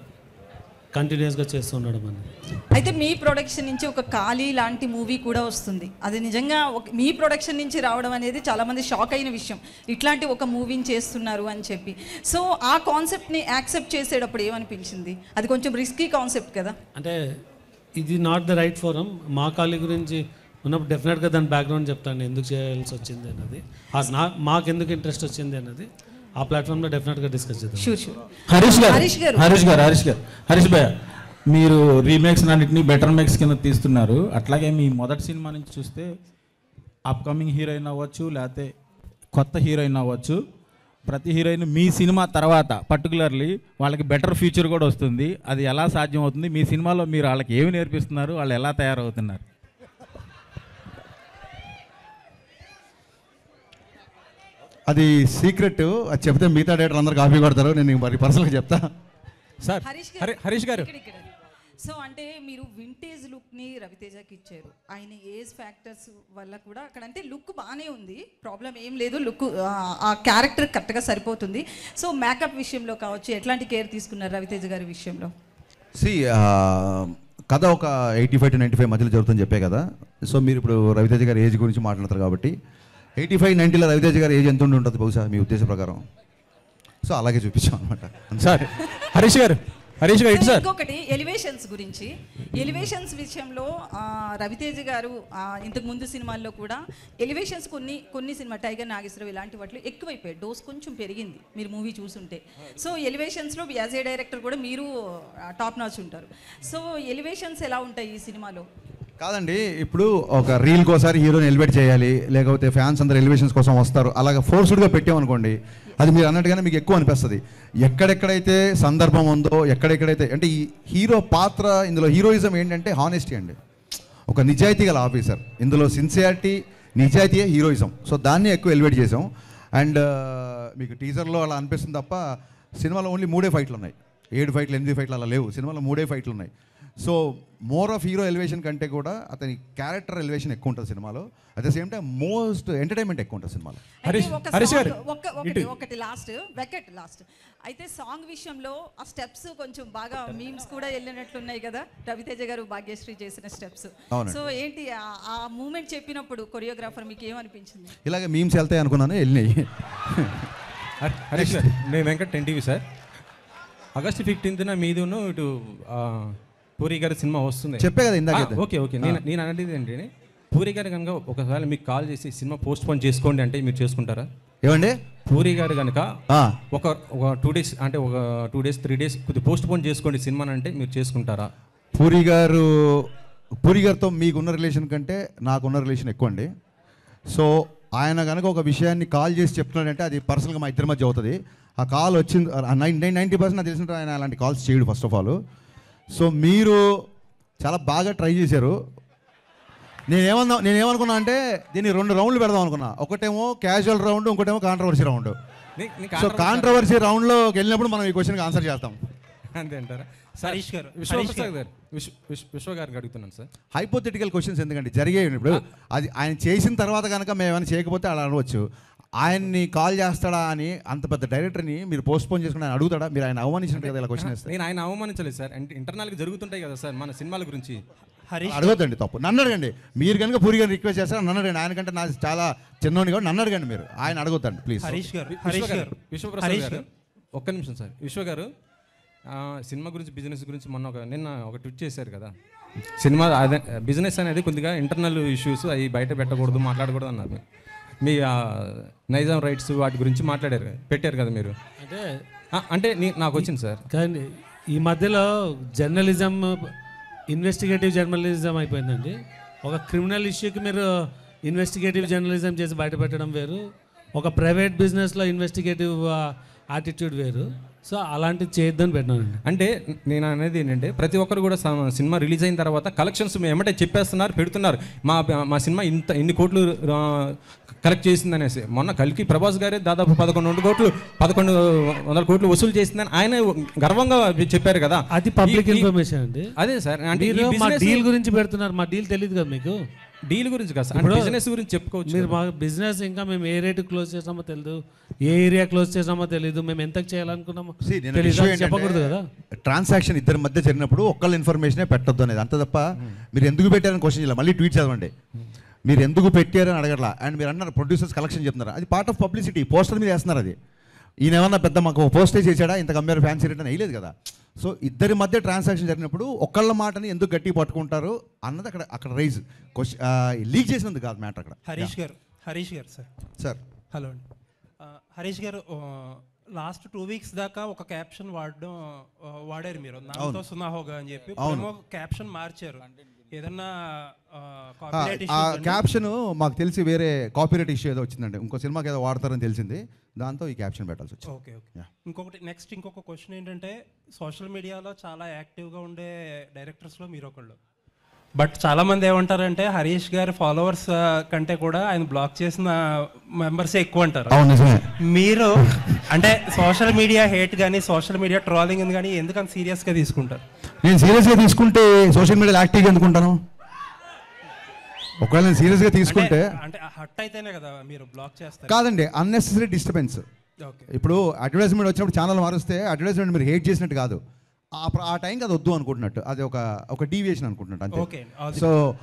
కంటిన్యూస్గా చేస్తూ ఉండడం అండి అయితే మీ ప్రొడక్షన్ నుంచి ఒక ఖాళీ లాంటి మూవీ కూడా వస్తుంది. అది నిజంగా మీ ప్రొడక్షన్ నుంచి రావడం అనేది చాలామంది షాక్ అయిన విషయం. ఇట్లాంటి ఒక మూవీని చేస్తున్నారు అని చెప్పి. సో ఆ కాన్సెప్ట్ని యాక్సెప్ట్ చేసేటప్పుడు ఏమనిపించింది? అది కొంచెం రిస్కీ కాన్సెప్ట్ కదా. అంటే ఇది నాట్ ద రైట్ ఫోరం మా ఖాళీ గురించి ఉన్నప్పుడు డెఫినెట్గా దాని బ్యాక్గ్రౌండ్ చెప్తాను ఎందుకు చేయాల్సి వచ్చింది అన్నది. ఆ నా మాకు ఎందుకు ఇంట్రెస్ట్ వచ్చింది అన్నది ఆ ప్లాట్ఫామ్లో డెఫినెట్గా డిస్కస్ చేద్దాం. షూర్ షూర్ హరీష్ గారు హరీష్ గారు. హరీష్ గారు హరీష్ గారు. హరీష్ భయ్య మీరు రీమేక్స్ అన్నింటినీ బెటర్ మేక్స్ కింద తీస్తున్నారు. అట్లాగే మీ మొదటి సినిమా నుంచి చూస్తే అప్కమింగ్ హీరోయిన్ అవ్వచ్చు లేకపోతే కొత్త హీరోయిన్ అవ్వచ్చు. ప్రతి హీరోయిన్ మీ సినిమా తర్వాత పర్టికులర్లీ వాళ్ళకి బెటర్ ఫ్యూచర్ కూడా వస్తుంది. అది ఎలా సాధ్యం అవుతుంది? మీ సినిమాలో మీరు వాళ్ళకి ఏమి నేర్పిస్తున్నారు? వాళ్ళు ఎలా తయారవుతున్నారు? అది సీక్రెట్. అది చెప్తే మిగతా డేటర్ అందరు కాపీ కొడతారు. నేను మరి పర్సనల్గా చెప్తా. సార్ హరీష్ హరి- హరీష్ గారు. సో అంటే మీరు వింటేజ్ లుక్ని రవితేజకి ఇచ్చారు. ఆయన ఏజ్ ఫ్యాక్టర్స్ వల్ల కూడా అక్కడ అంటే లుక్ బాగానే ఉంది. ప్రాబ్లం ఏం లేదు. లుక్ ఆ క్యారెక్టర్ కరెక్ట్గా సరిపోతుంది. సో మేకప్ విషయంలో కావచ్చు ఎట్లాంటి కేర్ తీసుకున్నారు రవితేజ గారి విషయంలో? సి కథ ఒక eighty five to ninety five మధ్యలో జరుగుతుందని చెప్పే కదా. సో మీరు ఇప్పుడు రవితేజ గారి ఏజ్ గురించి మాట్లాడతారు కాబట్టి ఎయిటీ ఫైవ్ నైంటీలో రవితేజ గారి ఏజ్ ఎంత ఉండి ఉంటుంది బహుశా మీ ఉద్దేశ ప్రకారం? సో అలాగే చూపించాం అనమాట సార్ హరీష్ గారు హరీష్ గారు సార్ ఇంకొకటి ఎలివేషన్స్ గురించి. ఎలివేషన్స్ విషయంలో రవితేజ గారు ఇంతకు ముందు సినిమాల్లో కూడా ఎలివేషన్స్ కొన్ని కొన్ని సినిమా టైగర్ నాగేశ్వరరావు ఇలాంటి వాటిలో ఎక్కువైపోయాయి. డోస్ కొంచెం పెరిగింది మీరు మూవీ చూసుంటే. సో ఎలివేషన్స్లో యాజ్ ఏ డైరెక్టర్ కూడా మీరు టాప్ నాచ్ ఉంటారు. సో ఎలివేషన్స్ ఎలా ఉంటాయి ఈ సినిమాలో? కాదండి ఇప్పుడు ఒక రీల్కి ఒకసారి హీరోని ఎలివేట్ చేయాలి లేకపోతే ఫ్యాన్స్ అందరు ఎలివేషన్స్ కోసం వస్తారు అలాగ ఫోర్స్డ్గా పెట్టామనుకోండి అది మీరు అన్నట్టుగానే మీకు ఎక్కువ అనిపిస్తుంది. ఎక్కడెక్కడైతే సందర్భం ఉందో ఎక్కడెక్కడైతే అంటే ఈ హీరో పాత్ర ఇందులో హీరోయిజం ఏంటంటే హానెస్టీ అండి. ఒక నిజాయితీ గల ఆఫీసర్ ఇందులో సిన్సియారిటీ నిజాయితీయే హీరోయిజం సో దాన్ని ఎక్కువ ఎలివేట్ చేసాం అండ్ మీకు టీజర్లో అలా అనిపిస్తుంది తప్ప సినిమాలో ఓన్లీ మూడే ఫైట్లు ఉన్నాయి. ఏడు ఫైట్లు ఎనిమిది ఫైట్లు అలా లేవు. సినిమాలో మూడే ఫైట్లు ఉన్నాయి. So more of hero elevation కంటే కూడా అతని క్యారెక్టర్ ఎలివేషన్ ఎక్కువ ఉంటుంది సినిమాలో. At the same time most entertainment ఎక్కువ ఉంటుంది సినిమాలో. ఒక- ఒకటి ఒకటి లాస్ట్ వెకెట్ లాస్ట్ అయితే సాంగ్ విషయంలో ఆ స్టెప్స్ కొంచెం బాగా మీమ్స్ కూడా వెళ్ళినట్లున్నాయి కదా. రవితేజ గారు భాగ్యశ్రీ చేసిన స్టెప్స్. సో ఏంటి ఆ- మూమెంట్ చెప్పినప్పుడు కొరియోగ్రాఫర్ మీకు ఏమనిపించింది ఇలాగే మీమ్స్ వెళ్తాయి అనుకున్నాను వెళ్ళినాయి. హర్- హరీష్ నేను Venkat ten TV sir. August ఫిఫ్టీన్త్న మీదును ఇటు ఆ, పూరి గారి సినిమా వస్తుంది. చెప్పే కదా ఇందాకే. Okay okay. నేను నేను అనేది ఏంటి పూరి గారు కనుక ఒకవేళ మీకు కాల్ చేసి సినిమా పోస్ట్ పోన్ చేసుకోండి అంటే మీరు చేసుకుంటారా? ఏమండి? పూరి గారు కనుక. ఒక ఒక టూ డేస్ అంటే ఒక టూ డేస్ త్రీ డేస్ కొద్దిగా పోస్ట్ పోన్ చేసుకోండి సినిమా అంటే మీరు చేసుకుంటారా? పూరి గారు పూరి గారితో మీకున్న రిలేషన్ కంటే నాకున్న రిలేషన్ ఎక్కువ అండి సో ఆయన కనుక ఒక విషయాన్ని కాల్ చేసి చెప్తున్నాడంటే అది పర్సనల్గా మా ఇద్దరి మధ్య అవుతుంది. ఆ కాల్ వచ్చింది నైన్ నైంటీ పర్సెంట్ నాకు తెలిసిన ఆయన అలాంటి కాల్స్ చేయడు ఫస్ట్ ఆఫ్ ఆల్. సో మీరు చాలా బాగా ట్రై చేశారు. నేనేమన్నా నేనేమనుకున్నా అంటే దీన్ని రెండు రౌండ్లు పెడదాం అనుకున్నా. ఒకటేమో క్యాజువల్ రౌండ్ ఇంకోటేమో కాంట్రవర్సీ రౌండ్ సో కాంట్రవర్సీ రౌండ్లోకి వెళ్ళినప్పుడు మనం ఈ క్వశ్చన్కి ఆన్సర్ చేస్తాం. అంతే అంటారా? హరీష్ గారు, హరీష్ విశ్వప్రసాద్ గారు. గారు విశ్వ విశ్వ- విశ్వ గారికి అడుగుతున్నాను సార్. హైపోథెటికల్ క్వశ్చన్స్ ఎందుకంటే జరిగాయి ఇప్పుడు. అది ఆయన చేసిన తర్వాత కనుక మేము ఏమైనా చేయకపోతే అలా అనవచ్చు. ఆయన్ని కాల్ చేస్తాడా అని అంత పెద్ద డైరెక్టర్ని మీరు పోస్ట్ పోన్ చేసుకుని ఆయన అడుగుతాడా? మీరు ఆయన అవమానించినట్టు కదా ఇలా క్వశ్చన్ వేస్తే నేను ఆయన అవమానించలేదు సార్. అంటే ఇంటర్నల్గా జరుగుతుంటాయి కదా సార్ మన సినిమాల గురించి. అడగొద్దండి తప్పు. నన్ను అడగండి. మీరు కనుక పూరి గారిని రిక్వెస్ట్ చేస్తారా? నన్ను అడగండి. ఆయన కంటే నాకు చాలా చిన్నోని కాబట్టి నన్ను అడగండి మీరు. ఆయన అడగొద్దండి ప్లీజ్ విశ్వ గారు విశ్వప్రసాద్ గారు. ఒక్క నిమిషం సార్. విశ్వ గారు ఆ, సినిమా గురించి బిజినెస్ గురించి మొన్న ఒక నిన్న ఒక ట్విట్ చేశారు కదా. సినిమా అదే బిజినెస్ అనేది కొద్దిగా ఇంటర్నల్ ఇష్యూస్ అవి బయట పెట్టకూడదు మాట్లాడకూడదు అన్నారు మీ నైజాం రైట్స్ వాటి గురించి మాట్లాడారు పెట్టారు కదా మీరు. అంటే అంటే నాకు వచ్చింది సార్. కానీ ఈ మధ్యలో జర్నలిజం ఇన్వెస్టిగేటివ్ జర్నలిజం అయిపోయిందండి. ఒక క్రిమినల్ ఇష్యూకి మీరు ఇన్వెస్టిగేటివ్ జర్నలిజం చేసి బయటపెట్టడం వేరు. ఒక ప్రైవేట్ బిజినెస్లో ఇన్వెస్టిగేటివ్ యాటిట్యూడ్ వేరు. సో అలాంటివి చేయొద్దని పెట్టినానండి అంటే నేను అనేది ఏంటంటే ప్రతి ఒక్కరు కూడా సినిమా రిలీజ్ అయిన తర్వాత కలెక్షన్స్ ఎమ్మటే చెప్పేస్తున్నారు పెడుతున్నారు. మా మా సినిమా ఇంత ఇన్ని కోట్లు కలెక్ట్ చేసిందనేసి. మొన్న కలికి ప్రభాస్ గారే దాదాపు పదకొండు వందల కోట్లు పదకొండు వందల కోట్లు వసూలు చేసిందని ఆయన గర్వంగా చెప్పారు కదా. అది పబ్లిక్ ఇన్ఫర్మేషన్ అండి. అదే సార్ అంటే మా డీల్ గురించి పెడుతున్నారు మా డీల్ తెలియదు కదా మీకు? డీల్ గురించి కాదు సార్ బిజినెస్ గురించి చెప్పుకోవచ్చు మీరు మా బిజినెస్ ఇంకా మేము ఏ రేటు క్లోజ్ చేసామో తెలియదు ఏ ఏరియా క్లోజ్ చేసామో తెలియదు మేము ఎంత చేయాలనుకున్నామో చెప్పకూడదు కదా. ట్రాన్సాక్షన్ ఇద్దరి మధ్య జరిగినప్పుడు ఒక్కళ్ళ ఇన్ఫర్మేషనే పెట్టొద్దు అనేది. అంత తప్ప మీరు ఎందుకు పెట్టారని క్వశ్చన్ చేయాలి. మళ్ళీ ట్వీట్ చదవండి. మీరు ఎందుకు పెట్టారని అడగట్లా. అండ్ మీరు అన్నారు ప్రొడ్యూసర్స్ కలెక్షన్ చెప్తున్నారు. అది పార్ట్ ఆఫ్ పబ్లిసిటీ పోస్టర్ మీద వేస్తున్నారు అది. ఈయన ఏమన్నా పెద్ద మాకు పోస్టే చేశాడా? ఇంత కంపేర్ ఫ్యాన్సీ రిటర్న్ వేయలేదు కదా. సో ఇద్దరి మధ్య ట్రాన్సాక్షన్ జరిగినప్పుడు ఒక్కళ్ళ మాటని ఎందుకు గట్టి పట్టుకుంటారు అన్నది అక్కడ అక్కడ రైజ్ క్వశ్చన్ లీక్ చేసినందుకు కాదు మ్యాటర్ అక్కడ. హరీష్ గారు Harish garu sir. Sir hello అండి. హరీష్ గారు లాస్ట్ టూ వీక్స్ దాకా ఒక క్యాప్షన్ వాడడం వాడారు మీరు. నాతో. సునాహోగా అని చెప్పి క్యాప్షన్ మార్చారు. ఏదన్నా ఆ, క్యాప్షన్ మాకు తెలిసి వేరే కాపీరైట్ ఇష్యూ ఏదో వచ్చిందండి. ఇంకో సినిమాకి ఏదో వాడతారని తెలిసింది. దాంతో ఈ క్యాప్షన్ పెట్టాల్సి వచ్చింది. Okay okay. ఇంకొకటి నెక్స్ట్ ఇంకొక క్వశ్చన్ ఏంటంటే సోషల్ మీడియాలో చాలా యాక్టివ్గా ఉండే డైరెక్టర్స్లో మీరు ఒకళ్ళు బట్ చాలా మంది ఏమంటారంటే హరీష్ గారి ఫాలోవర్స్ కంటే కూడా ఆయన బ్లాక్ చేసిన మెంబర్సే ఎక్కువ అంటారు. మీరు అంటే సోషల్ మీడియా హేట్ కానీ సోషల్ మీడియా ట్రోలింగ్ కానీ ఎందుకంత సీరియస్గా తీసుకుంటారు? నేను సీరియస్గా తీసుకుంటే సోషల్ మీడియాలో యాక్టివ్గా ఎందుకుంటాను? ఒకవేళ నేను సీరియస్గా తీసుకుంటే అంటే- అంటే హట్ అయితేనే కదా మీరు బ్లాక్ చేస్తారు. కాదండి అన్నెసెసరీ డిస్టర్బెన్స్ ఇప్పుడు అడ్వర్టైజ్మెంట్ వచ్చినప్పుడు ఛానల్ మారుస్తే అడ్వర్టైజ్మెంట్ మీరు హేట్ చేసినట్టు కాదు. ఆ టైంకి అది వద్దు అనుకుంటున్నట్టు. అది ఒక ఒక డీవియేషన్ అనుకుంటున్నట్టు అంతే. సో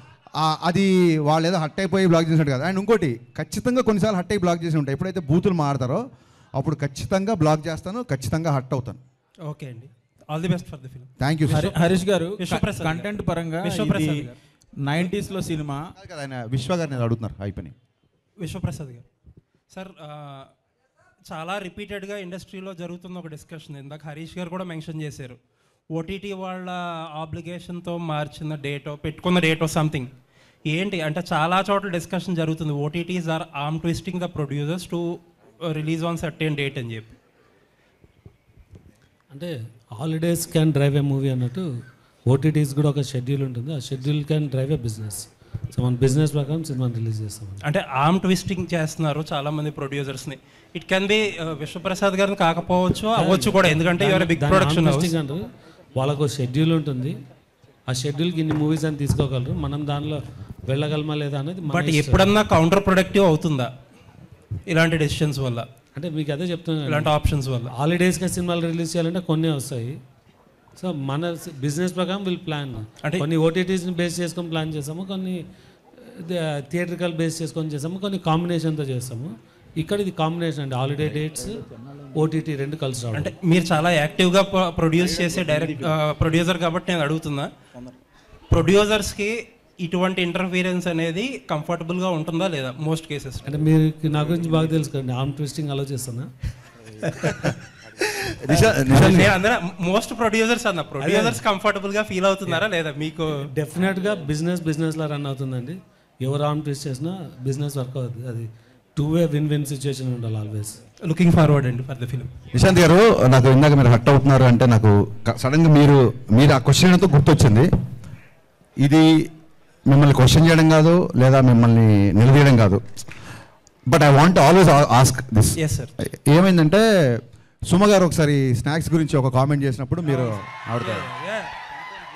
అది వాళ్ళు ఏదో హట్ అయిపోయి బ్లాక్ చేసినట్టు కాదు. అండ్ ఇంకోటి ఖచ్చితంగా కొన్నిసార్లు హట్ అయి బ్లాక్ చేసి ఉంటాయి. ఎప్పుడైతే బూతులు మాడతారో అప్పుడు ఖచ్చితంగా బ్లాక్ చేస్తాను ఖచ్చితంగా హట్ అవుతాను. ఓకే అండి. All the best for the film thank you Hari- Harish గారు విశ్వప్రసాద్ కంటెంట్ పరంగా విశ్వప్రసాద్ గారు. 90s లో సినిమా. కదా ఆయన విశ్వ గారిని అడుగుతున్నారు అయిపోయి విశ్వప్రసాద్ గారు. సార్ చాలా రిపీటెడ్గా ఇండస్ట్రీలో జరుగుతున్న ఒక డిస్కషన్ ఇందాక హరీష్ గారు కూడా మెన్షన్ చేశారు. ఓటీటీ వాళ్ళ ఆబ్లిగేషన్తో మార్చిన డేటో పెట్టుకున్న డేటో సంథింగ్ ఏంటి? అంటే చాలా చోట్ల డిస్కషన్ జరుగుతుంది. OTTs are arm twisting the producers to release on certain date అని చెప్పి. అంటే holidays can drive a movie అన్నట్టు ఓటీటీస్ కూడా ఒక షెడ్యూల్ ఉంటుంది. ఆ schedule can drive a business so మన బిజినెస్ ప్రకారం సినిమాని రిలీజ్ చేస్తాం అంటే ఆమ్ ట్విస్టింగ్ చేస్తున్నారు చాలా మంది ప్రొడ్యూసర్స్ని ఇట్ కెన్ బి విశ్వప్రసాద్ గారిని కాకపోవచ్చు అవ్వచ్చు కూడా. ఎందుకంటే బిగ్ ప్రొడక్షన్ అంటారు. వాళ్ళకు షెడ్యూల్ ఉంటుంది. ఆ షెడ్యూల్కి ఇన్ని మూవీస్ అని తీసుకోగలరు. మనం దానిలో వెళ్ళగలమా లేదా అనేది బట్. ఎప్పుడన్నా కౌంటర్ ప్రొడక్టివ్ అవుతుందా? ఇలాంటి డెసిషన్స్ వల్ల. అంటే మీకు అదే చెప్తున్నాను ఇలాంటి ఆప్షన్స్ వల్ల. హాలిడేస్గా సినిమాలు రిలీజ్ చేయాలంటే కొన్ని వస్తాయి. సో మన బిజినెస్ ప్రకారం విల్ ప్లాన్ అంటే కొన్ని ఓటీటీస్ని బేస్ చేసుకొని ప్లాన్ చేస్తాము కొన్ని థియేట్రికల్ బేస్ చేసుకొని చేస్తాము కొన్ని కాంబినేషన్తో చేస్తాము. ఇక్కడ ఇది కాంబినేషన్ అండి. హాలిడే డేట్స్ ఓటీటీ రెండు కలిసి రావడం. అంటే మీరు చాలా యాక్టివ్గా ప్రొడ్యూస్ చేసే డైరెక్ట్ ప్రొడ్యూసర్ కాబట్టి నేను అడుగుతున్నా. ప్రొడ్యూసర్స్కి ఇటువంటి ఇంటర్ఫీరెన్స్ అనేది కంఫర్టబుల్గా ఉంటుందా లేదా? మోస్ట్ కేసెస్ అంటే మీరు నా గురించి బాగా తెలుసు కదండి. ఆర్మ్ ట్విస్టింగ్ అలో చేస్తానా? మోస్ట్ ప్రొడ్యూసర్స్ అన్న ప్రొడ్యూసర్స్ కంఫర్టబుల్గా ఫీల్ అవుతున్నారా లేదా మీకు? డెఫినెట్గా బిజినెస్ బిజినెస్లా రన్ అవుతుందండి. ఎవరు ఆర్మ్ ట్విస్ట్ చేసినా బిజినెస్ వర్క్ అవుతుంది అది two way win win situation ఉండాలి ఆల్వేస్ లుకింగ్ ఫార్వర్డ్ అండి ఫర్ ద ఫిల్మ్ నిశాంత్ గారు నాకు ఇందాక మీరు హట్ అవుతున్నారు అంటే నాకు సడన్గా మీరు మీరు ఆ క్వశ్చన్తో గుర్తొచ్చింది. ఇది మిమ్మల్ని క్వశ్చన్ చేయడం కాదు లేదా మిమ్మల్ని నిలదీయడం కాదు. But I want always ask this Yes, sir. ఏమైందంటే సుమ గారు ఒకసారి స్నాక్స్ గురించి ఒక కామెంట్ చేసినప్పుడు మీరు ఆవిడ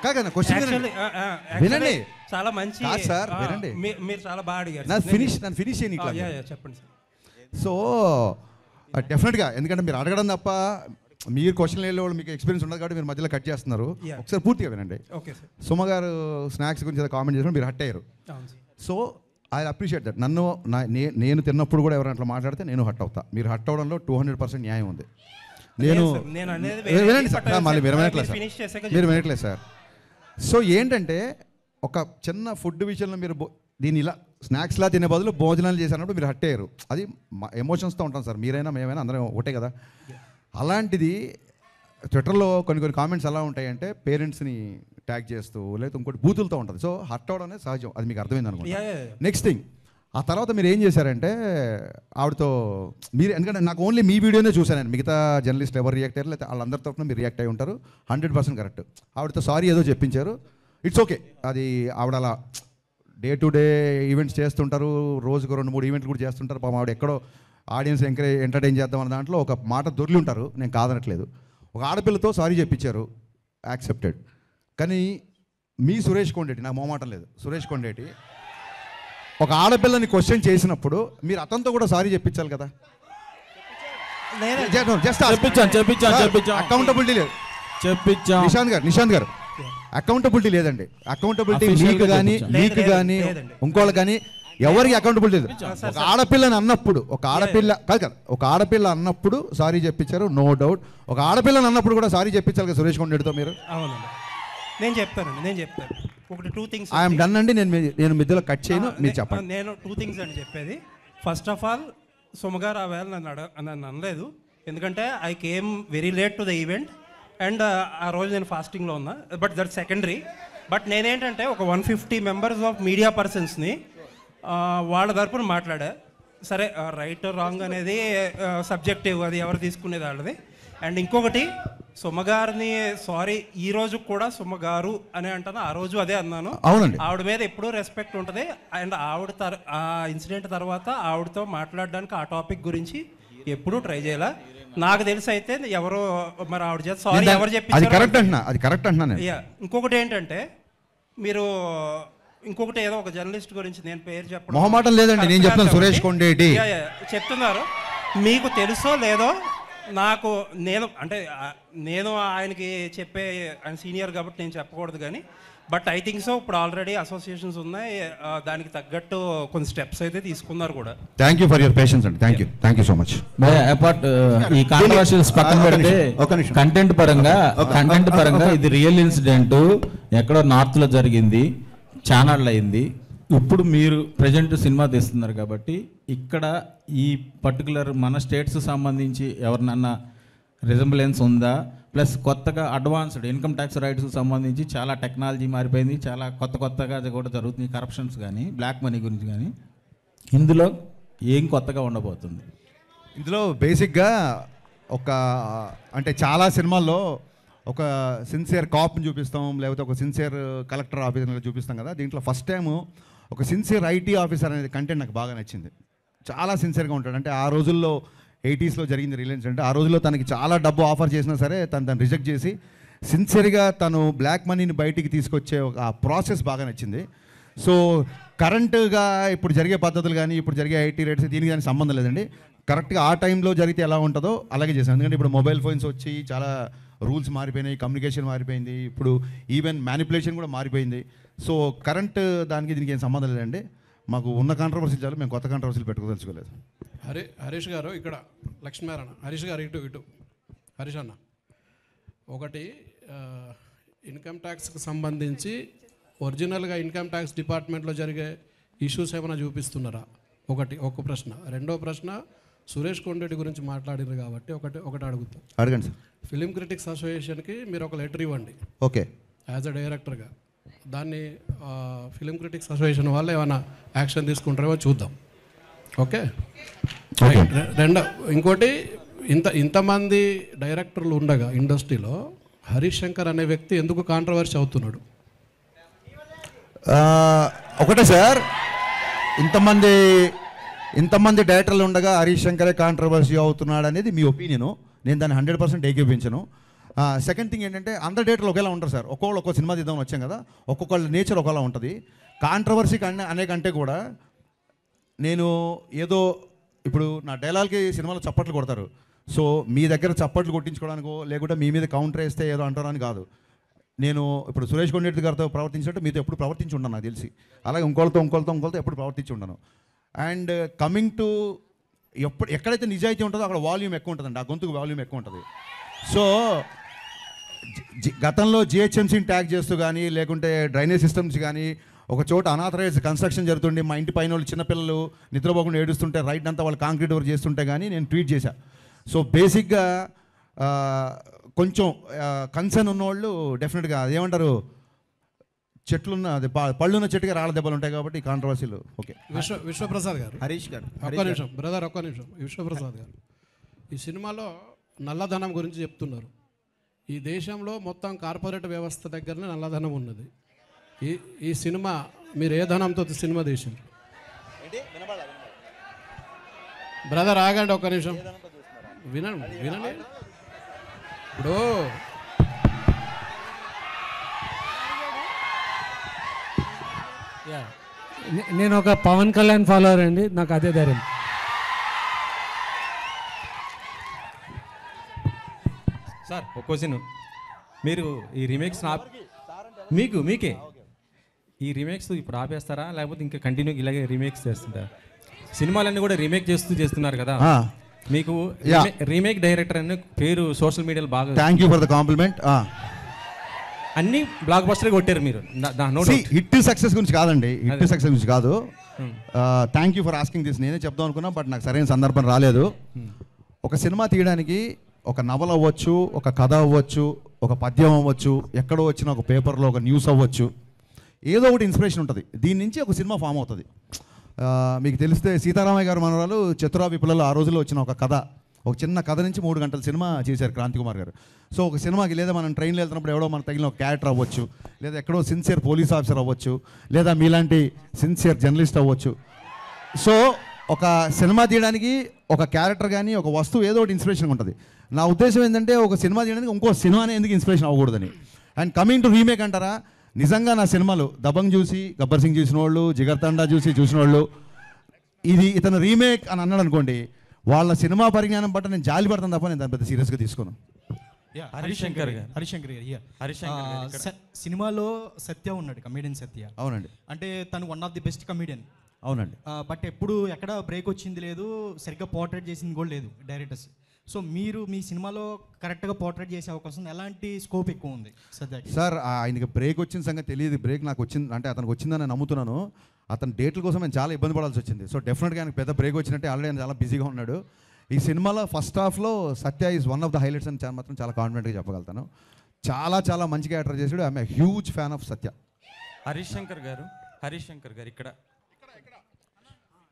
కాదు క్వశ్చన్ Actually, ఆ, ఆ, actually వినండి. చాలా మంచి సార్ వినండి. మీరు చాలా బాగా అడిగారు నా ఫినిష్ నన్ను ఫినిష్ చేయని చెప్పండి సార్ సో డెఫినెట్గా ఎందుకంటే మీరు అడగడం తప్ప మీరు క్వశ్చన్ వెళ్ళే వాళ్ళు మీకు ఎక్స్పీరియన్స్ ఉండదు కాబట్టి మీరు మధ్యలో కట్ చేస్తున్నారు. ఒకసారి పూర్తిగా వినండి. Sir. సుమ గారు స్నాక్స్ గురించి ఏదో కామెంట్ చేసినప్పుడు మీరు హట్ అయ్యారు. సో ఐ అప్రిషియేట్ దట్ నన్ను నేను తిన్నప్పుడు కూడా ఎవరైనా అట్లా మాట్లాడితే నేను హట్ అవుతా. మీరు హట్ అవడంలో టూ హండ్రెడ్ పర్సెంట్ న్యాయం ఉంది. నేను వినండి సార్ మళ్ళీ మీరు వినట్లేదు సార్ మీరు వినట్లేదు సార్ సో ఏంటంటే ఒక చిన్న ఫుడ్ విషయంలో మీరు దీన్ని ఇలా స్నాక్స్లా తినే బదులు భోజనాలు చేసినప్పుడు మీరు హట్ అయ్యారు. అది ఎమోషన్స్తో ఉంటాం సార్ మీరైనా మేమైనా అందరం ఒకటే కదా. అలాంటిది ట్విట్టర్లో కొన్ని కొన్ని కామెంట్స్ ఎలా ఉంటాయంటే పేరెంట్స్ని ట్యాగ్ చేస్తూ లేదా ఇంకోటి బూతులతో ఉంటుంది. సో హర్ట్ అవడం అనేది సహజం. అది మీకు అర్థమైంది అనుకుంటా. నెక్స్ట్ థింగ్ ఆ తర్వాత మీరు ఏం చేశారంటే ఆవిడతో మీరు ఎందుకంటే నాకు ఓన్లీ మీ వీడియోనే చూశాను మిగతా జర్నలిస్ట్ ఎవరు రియాక్ట్ అయ్యారు లేకపోతే వాళ్ళందరి తరఫున మీరు రియాక్ట్ అయి ఉంటారు. హండ్రెడ్ పర్సెంట్ కరెక్ట్ ఆవిడతో సారీ ఏదో చెప్పించారు. ఇట్స్ ఓకే అది ఆవిడ అలా డే టు డే ఈవెంట్స్ చేస్తుంటారు. రోజుకు రెండు మూడు ఈవెంట్లు కూడా చేస్తుంటారు. పాపం ఆవిడ ఎక్కడో ఆడియన్స్ ఎంకరేజ్ ఎంటర్టైన్ చేద్దాం అన్న దాంట్లో ఒక మాట దొర్లి ఉంటారు. నేను కాదనట్లేదు. ఒక ఆడపిల్లతో సారీ చెప్పించారు యాక్సెప్టెడ్. కానీ మీ సురేష్ కొండేటి నాకు మొహమాటం లేదు. సురేష్ కొండేటి ఒక ఆడపిల్లని క్వశ్చన్ చేసినప్పుడు మీరు అతనితో కూడా సారీ చెప్పించాలి కదా? జస్ట్ చెప్పించాం, చెప్పించాం, చెప్పించాం. అకౌంటబిలిటీ లేదు. చెప్పించాం. నిశాంత్ గారు నిశాంత్ గారు. అకౌంటబిలిటీ లేదండి. అకౌంటబిలిటీ మీకు కానీ. మీకు కానీ. ఇంకోళ్ళు కానీ ఎవరికి అకౌంటబిలిటీ. ఒక ఆడపిల్లని అన్నప్పుడు ఒక ఆడపిల్ల కాదు కాదు ఒక ఆడపిల్ల అన్నప్పుడు సారీ చెప్పించారు నో డౌట్ ఒక ఆడపిల్లని అన్నప్పుడు కూడా సారీ చెప్పించాలి కదా సురేష్ కొండేటితో మీరు? అవునండి. నేను చెప్తానండి నేను చెప్తాను. ఒకటి టూ థింగ్స్ ఐఎమ్ డన్ అండి నేను నేను మధ్యలో కట్ చేయను మీరు చెప్పండి. నేను టూ థింగ్స్ అని చెప్పేది. ఫస్ట్ ఆఫ్ ఆల్ సుమగారు ఆ వేళ నన్ను అడ నన్ను అనలేదు. ఎందుకంటే I came very late to the event and ఆ రోజు నేను ఫాస్టింగ్లో ఉన్నా బట్ దట్ సెకండరీ బట్ నేనేంటంటే ఒక one fifty members of media పర్సన్స్ని వాళ్ళ తరపున మాట్లాడా. సరే రైట్ రాంగ్ అనేది సబ్జెక్టివ్ అది ఎవరు తీసుకునేది వాళ్ళది. అండ్ ఇంకొకటి సుమగారిని సారీ ఈ రోజు కూడా సుమగారు అని అంటాను ఆ రోజు అదే అన్నాను. అవునండి. ఆవిడ మీద ఎప్పుడూ రెస్పెక్ట్ ఉంటుంది. అండ్ ఆవిడ తర్ ఆ ఇన్సిడెంట్ తర్వాత ఆవిడతో మాట్లాడడానికి ఆ టాపిక్ గురించి ఎప్పుడూ ట్రై చేయాల. నాకు తెలిసి అయితే ఎవరో మరి ఆవిడ చేత సారీ ఎవరు చెప్పి అది కరెక్ట్ అంటున్నా అది కరెక్ట్ అంటున్నా నేను. యా ఇంకొకటి ఏంటంటే మీరు ఇంకొకటి ఏదో ఒక జర్నలిస్ట్ గురించి నేను పేరు చెప్పడం మొహమాటం లేదండి, నేను చెప్తాను సురేష్ కొండేటి. యా, యా, చెప్తున్నారు. మీకు తెలుసో లేదో నాకు నేను అంటే నేను ఆయనకి చెప్పే ఆయన సీనియర్ కాబట్టి నేను చెప్పకూడదు కానీ బట్ ఐ థింక్ సో ఇప్పుడు ఆల్రెడీ అసోసియేషన్స్ ఉన్నాయి దానికి తగ్గట్టు కొన్ని స్టెప్స్ అయితే తీసుకున్నారు కూడా. Thank you for your patience అండి. Thank you thank you so much apart ఈ కాంట్రవర్షియల్స్ పక్కన పెడితే కంటెంట్ పరంగా కంటెంట్ పరంగా ఇది రియల్ ఇన్సిడెంట్ ఎక్కడో నార్త్లో జరిగింది. ఛానల్ అయింది ఇప్పుడు మీరు ప్రజెంట్ సినిమా తీస్తున్నారు కాబట్టి ఇక్కడ ఈ పర్టికులర్ మన స్టేట్స్ సంబంధించి ఎవరినన్నా రిజంబులెన్స్ ఉందా? ప్లస్ కొత్తగా అడ్వాన్స్డ్ ఇన్కమ్ ట్యాక్స్ రైట్స్ సంబంధించి చాలా టెక్నాలజీ మారిపోయింది. చాలా కొత్త కొత్తగా అది కూడా జరుగుతుంది కరప్షన్స్ కానీ బ్లాక్ మనీ గురించి కానీ ఇందులో ఏం కొత్తగా ఉండబోతుంది? ఇందులో బేసిక్గా ఒక అంటే చాలా సినిమాల్లో ఒక సిన్సియర్ కాప్ని చూపిస్తాం లేకపోతే ఒక సిన్సియర్ కలెక్టర్ ఆఫీసర్ చూపిస్తాం కదా. దీంట్లో ఫస్ట్ టైం ఒక సిన్సియర్ ఐటీ ఆఫీసర్ అనేది కంటెంట్ నాకు బాగా నచ్చింది. చాలా సిన్సియర్గా ఉంటాడు. అంటే ఆ రోజుల్లో ఎయిటీస్లో జరిగింది రిలయన్స్. అంటే ఆ రోజుల్లో తనకి చాలా డబ్బు ఆఫర్ చేసినా సరే తను తను రిజెక్ట్ చేసి సిన్సియర్గా తను బ్లాక్ మనీని బయటికి తీసుకొచ్చే ఒక ఆ ప్రాసెస్ బాగా నచ్చింది. సో కరెంటుగా ఇప్పుడు జరిగే పద్ధతులు కానీ ఇప్పుడు జరిగే ఐటీ రేట్స్ దీనికి కానీ సంబంధం లేదండి. కరెక్ట్గా ఆ టైంలో జరిగితే ఎలా ఉంటుందో అలాగే చేశాను ఎందుకంటే ఇప్పుడు మొబైల్ ఫోన్స్ వచ్చి చాలా రూల్స్ మారిపోయినాయి కమ్యూనికేషన్ మారిపోయింది. ఇప్పుడు ఈవెన్ మ్యానిపులేషన్ కూడా మారిపోయింది. సో కరెంట్ దానికి దీనికి ఏం సంబంధం లేదండి. మాకు ఉన్న కాంట్రవర్సీలు చాలు మేము కొత్త కాంట్రవర్సీలు పెట్టుకోదలుచుకోలేదు. హరి హరీష్ గారు ఇక్కడ లక్ష్మీనారాయణ హరీష్ గారు ఇటు ఇటు. హరీష్ అన్న. ఒకటి ఇన్కమ్ ట్యాక్స్కి సంబంధించి ఒరిజినల్గా ఇన్కమ్ ట్యాక్స్ డిపార్ట్మెంట్లో జరిగే ఇష్యూస్ ఏమైనా చూపిస్తున్నారా? ఒకటి ఒక ప్రశ్న. రెండో ప్రశ్న సురేష్ కొండరెడ్డి గురించి మాట్లాడారు కాబట్టి ఒకటి ఒకటి అడుగుతాం. అడగండి సార్. ఫిలిం క్రిటిక్స్ అసోసియేషన్కి మీరు ఒక లెటర్ ఇవ్వండి. ఓకే. యాజ్ అ డైరెక్టర్గా. దాన్ని ఫిలిం క్రిటిక్స్ అసోసియేషన్ వాళ్ళు ఏమైనా యాక్షన్ తీసుకుంటారేమో చూద్దాం. ఓకే? రెండో ఇంకోటి ఇంత ఇంతమంది డైరెక్టర్లు ఉండగా ఇండస్ట్రీలో హరీష్ శంకర్ అనే వ్యక్తి ఎందుకు కాంట్రవర్సీ అవుతున్నాడు? ఒకటే సార్. ఇంతమంది ఇంతమంది డైరెక్టర్లు ఉండగా హరీష్ శంకరే కాంట్రవర్సీ అవుతున్నాడు అనేది మీ ఒపీనియను నేను దాన్ని హండ్రెడ్ పర్సెంట్ ఏకీపించను సెకండ్ థింగ్ ఏంటంటే అందరు డైరెక్టర్లు ఒకేలా ఉంటారు సార్. ఒక్కొక్కళ్ళు ఒక్కో సినిమా తీద్దామని వచ్చాం కదా ఒక్కొక్కళ్ళ నేచర్ ఒకలా ఉంటుంది. కాంట్రవర్సీ అనే అనే కంటే కూడా నేను ఏదో ఇప్పుడు నా డైలాగ్కి సినిమాలో చప్పట్లు కొడతారు. సో మీ దగ్గర చప్పట్లు కొట్టించుకోవడానికో లేకుంటే మీ మీద కౌంటర్ వేస్తే ఏదో అంటారని కాదు. నేను ఇప్పుడు సురేష్ కొండెడ్డి గారితో ప్రవర్తించినట్టు మీతో ఎప్పుడు ప్రవర్తించి ఉండను నాకు తెలిసి. అలాగే ఇంకోళ్ళతో ఇంకోళ్ళతో ఇంకోళ్ళతో ఎప్పుడు ప్రవర్తించి ఉండను. అండ్ కమింగ్ టు ఎప్పుడు ఎక్కడైతే నిజాయితీ ఉంటుందో అక్కడ వాల్యూమ్ ఎక్కువ ఉంటుందండి. ఆ గొంతుకు వాల్యూమ్ ఎక్కువ ఉంటుంది. సో గతంలో జిహెచ్ఎంసీని ట్యాగ్ చేస్తూ కానీ లేకుంటే డ్రైనేజ్ సిస్టమ్స్ కానీ ఒక చోట అనాథరైజ్ కన్స్ట్రక్షన్ జరుగుతుండే మా ఇంటి పైన వాళ్ళు చిన్నపిల్లలు నిద్రపోకుండా ఏడుస్తుంటే రైట్ అంతా వాళ్ళు కాంక్రీట్ వర్క్ చేస్తుంటే కానీ నేను ట్వీట్ చేశా. సో బేసిక్గా కొంచెం కన్సర్న్ ఉన్నవాళ్ళు డెఫినెట్గా అదేమంటారు చెట్లున్న అది పళ్ళున్న చెట్టుకి రాళ్ళ దెబ్బలు ఉంటాయి కాబట్టి కాంట్రవర్సీలు ఓకే విశ్వ విశ్వప్రసాద్ గారు. హరీష్ గారు, ఒక్క. నిమిషం బ్రదర్ ఒక్క నిమిషం. విశ్వప్రసాద్ గారు. ఈ సినిమాలో నల్లధనం గురించి చెప్తున్నారు. ఈ దేశంలో మొత్తం కార్పొరేట్ వ్యవస్థ దగ్గరనే నల్లధనం ఉన్నది. ఈ ఈ సినిమా మీరు ఏ ధనంతో సినిమా తీసిండ్రు? బ్రదర్ ఆగండి ఒక్క నిమిషం. వినండి వినండి ఇప్పుడు యా నే- నేను ఒక పవన్ కళ్యాణ్ ఫాలోవర్ అండి. నాకు అదే ధైర్యం. సార్ ఒక క్వశ్చన్. మీరు ఈ రీమేక్స్ ఆప్ మీకు మీకే? ఈ రీమేక్స్ ఇప్పుడు ఆపేస్తారా? లేకపోతే ఇంకా కంటిన్యూ ఇలాగే రీమేక్స్ చేస్తుంటారా సినిమాలన్నీ కూడా రీమేక్ చేస్తూ చేస్తున్నారు కదా. మీకు. రీమేక్ డైరెక్టర్ అని పేరు సోషల్ మీడియాలో బాగా thank you for the compliment అన్ని బ్లాక్ బస్టర్ కొట్టారు మీరు. హిట్ సక్సెస్ గురించి కాదండి. హిట్. సక్సెస్ గురించి కాదు. Hmm. Thank you for asking this నేనే చెప్దాం అనుకున్నా బట్ నాకు సరైన సందర్భం రాలేదు. ఒక సినిమా తీయడానికి ఒక నవల అవ్వచ్చు ఒక కథ అవ్వచ్చు ఒక పద్యం అవ్వచ్చు ఎక్కడో వచ్చిన ఒక పేపర్లో ఒక న్యూస్ అవ్వచ్చు. ఏదో ఒకటి ఇన్స్పిరేషన్ ఉంటుంది. దీని నుంచి ఒక సినిమా ఫామ్ అవుతుంది. మీకు తెలిస్తే సీతారామయ్య గారు మనవరాలు చతురా విప్లలు ఆ రోజుల్లో వచ్చిన ఒక కథ. ఒక చిన్న కథ నుంచి మూడు గంటల సినిమా చేశారు క్రాంతి కుమార్ గారు. సో ఒక సినిమాకి లేదా మనం ట్రైన్లో వెళ్తున్నప్పుడు ఎవడో మన తగిలిన ఒక క్యారెక్టర్ అవ్వచ్చు లేదా ఎక్కడో సిన్సియర్ పోలీస్ ఆఫీసర్ అవ్వచ్చు లేదా మీలాంటి సిన్సియర్ జర్నలిస్ట్ అవ్వచ్చు. సో ఒక సినిమా తీయడానికి ఒక క్యారెక్టర్ కానీ ఒక వస్తువు ఏదో ఒకటి ఇన్స్పిరేషన్ ఉంటుంది. నా ఉద్దేశం ఏంటంటే ఒక సినిమా తీయడానికి ఇంకో సినిమానే ఎందుకు ఇన్స్పిరేషన్ అవ్వకూడదని. అండ్ కమింగ్ టు రీమేక్ అంటారా? నిజంగా నా సినిమాలు దబంగ్ చూసి గబ్బర్ సింగ్ చూసిన వాళ్ళు జిగర్తండా చూసి చూసిన వాళ్ళు ఇది ఇతను రీమేక్ అని అన్నాడు అనుకోండి వాళ్ళ సినిమా పరిజ్ఞానం బట్టి నేను జాలి పడతాను తప్ప నేను దాన్ని పెద్ద సీరియస్గా తీసుకోను. హరిశంకర్ గారు. హరిశంకర్ గారు. హరిశంకర్ సినిమాలో సత్య ఉన్నాడు కమేడియన్ సత్య. అవునండి. అంటే తను one of the best comedian అవునండి. బట్ ఎప్పుడు ఎక్కడ బ్రేక్ వచ్చింది లేదు సరిగ్గా పోర్ట్రేట్ చేసింది కూడా లేదు డైరెక్టర్స్ సో మీరు మీ సినిమాలో కరెక్ట్గా పోర్ట్రేట్ చేసే అవకాశం ఉంది. ఎలాంటి స్కోప్ ఎక్కువ ఉంది సార్ ఆయనకి బ్రేక్ వచ్చిన సంగతి తెలియదు. బ్రేక్ నాకు వచ్చింది అంటే అతనికి వచ్చిందని నేను నమ్ముతున్నాను. అతని డేట్ల కోసం నేను చాలా ఇబ్బంది పడాల్సి వచ్చింది. సో డెఫినెట్గా ఆయనకు పెద్ద బ్రేక్ వచ్చినట్టే ఆల్రెడీ ఆయన చాలా బిజీగా ఉన్నాడు. ఈ సినిమాలో ఫస్ట్ హాఫ్లో Satya is one of the highlights అని చాలా మాత్రం చాలా కాన్ఫిడెంట్గా చెప్పగలుగుతాను. చాలా చాలా మంచి క్యారెక్టర్ చేసాడు I'm huge fan of Satya. Harish Shankar గారు హరీష్ శంకర్ గారు ఇక్కడ.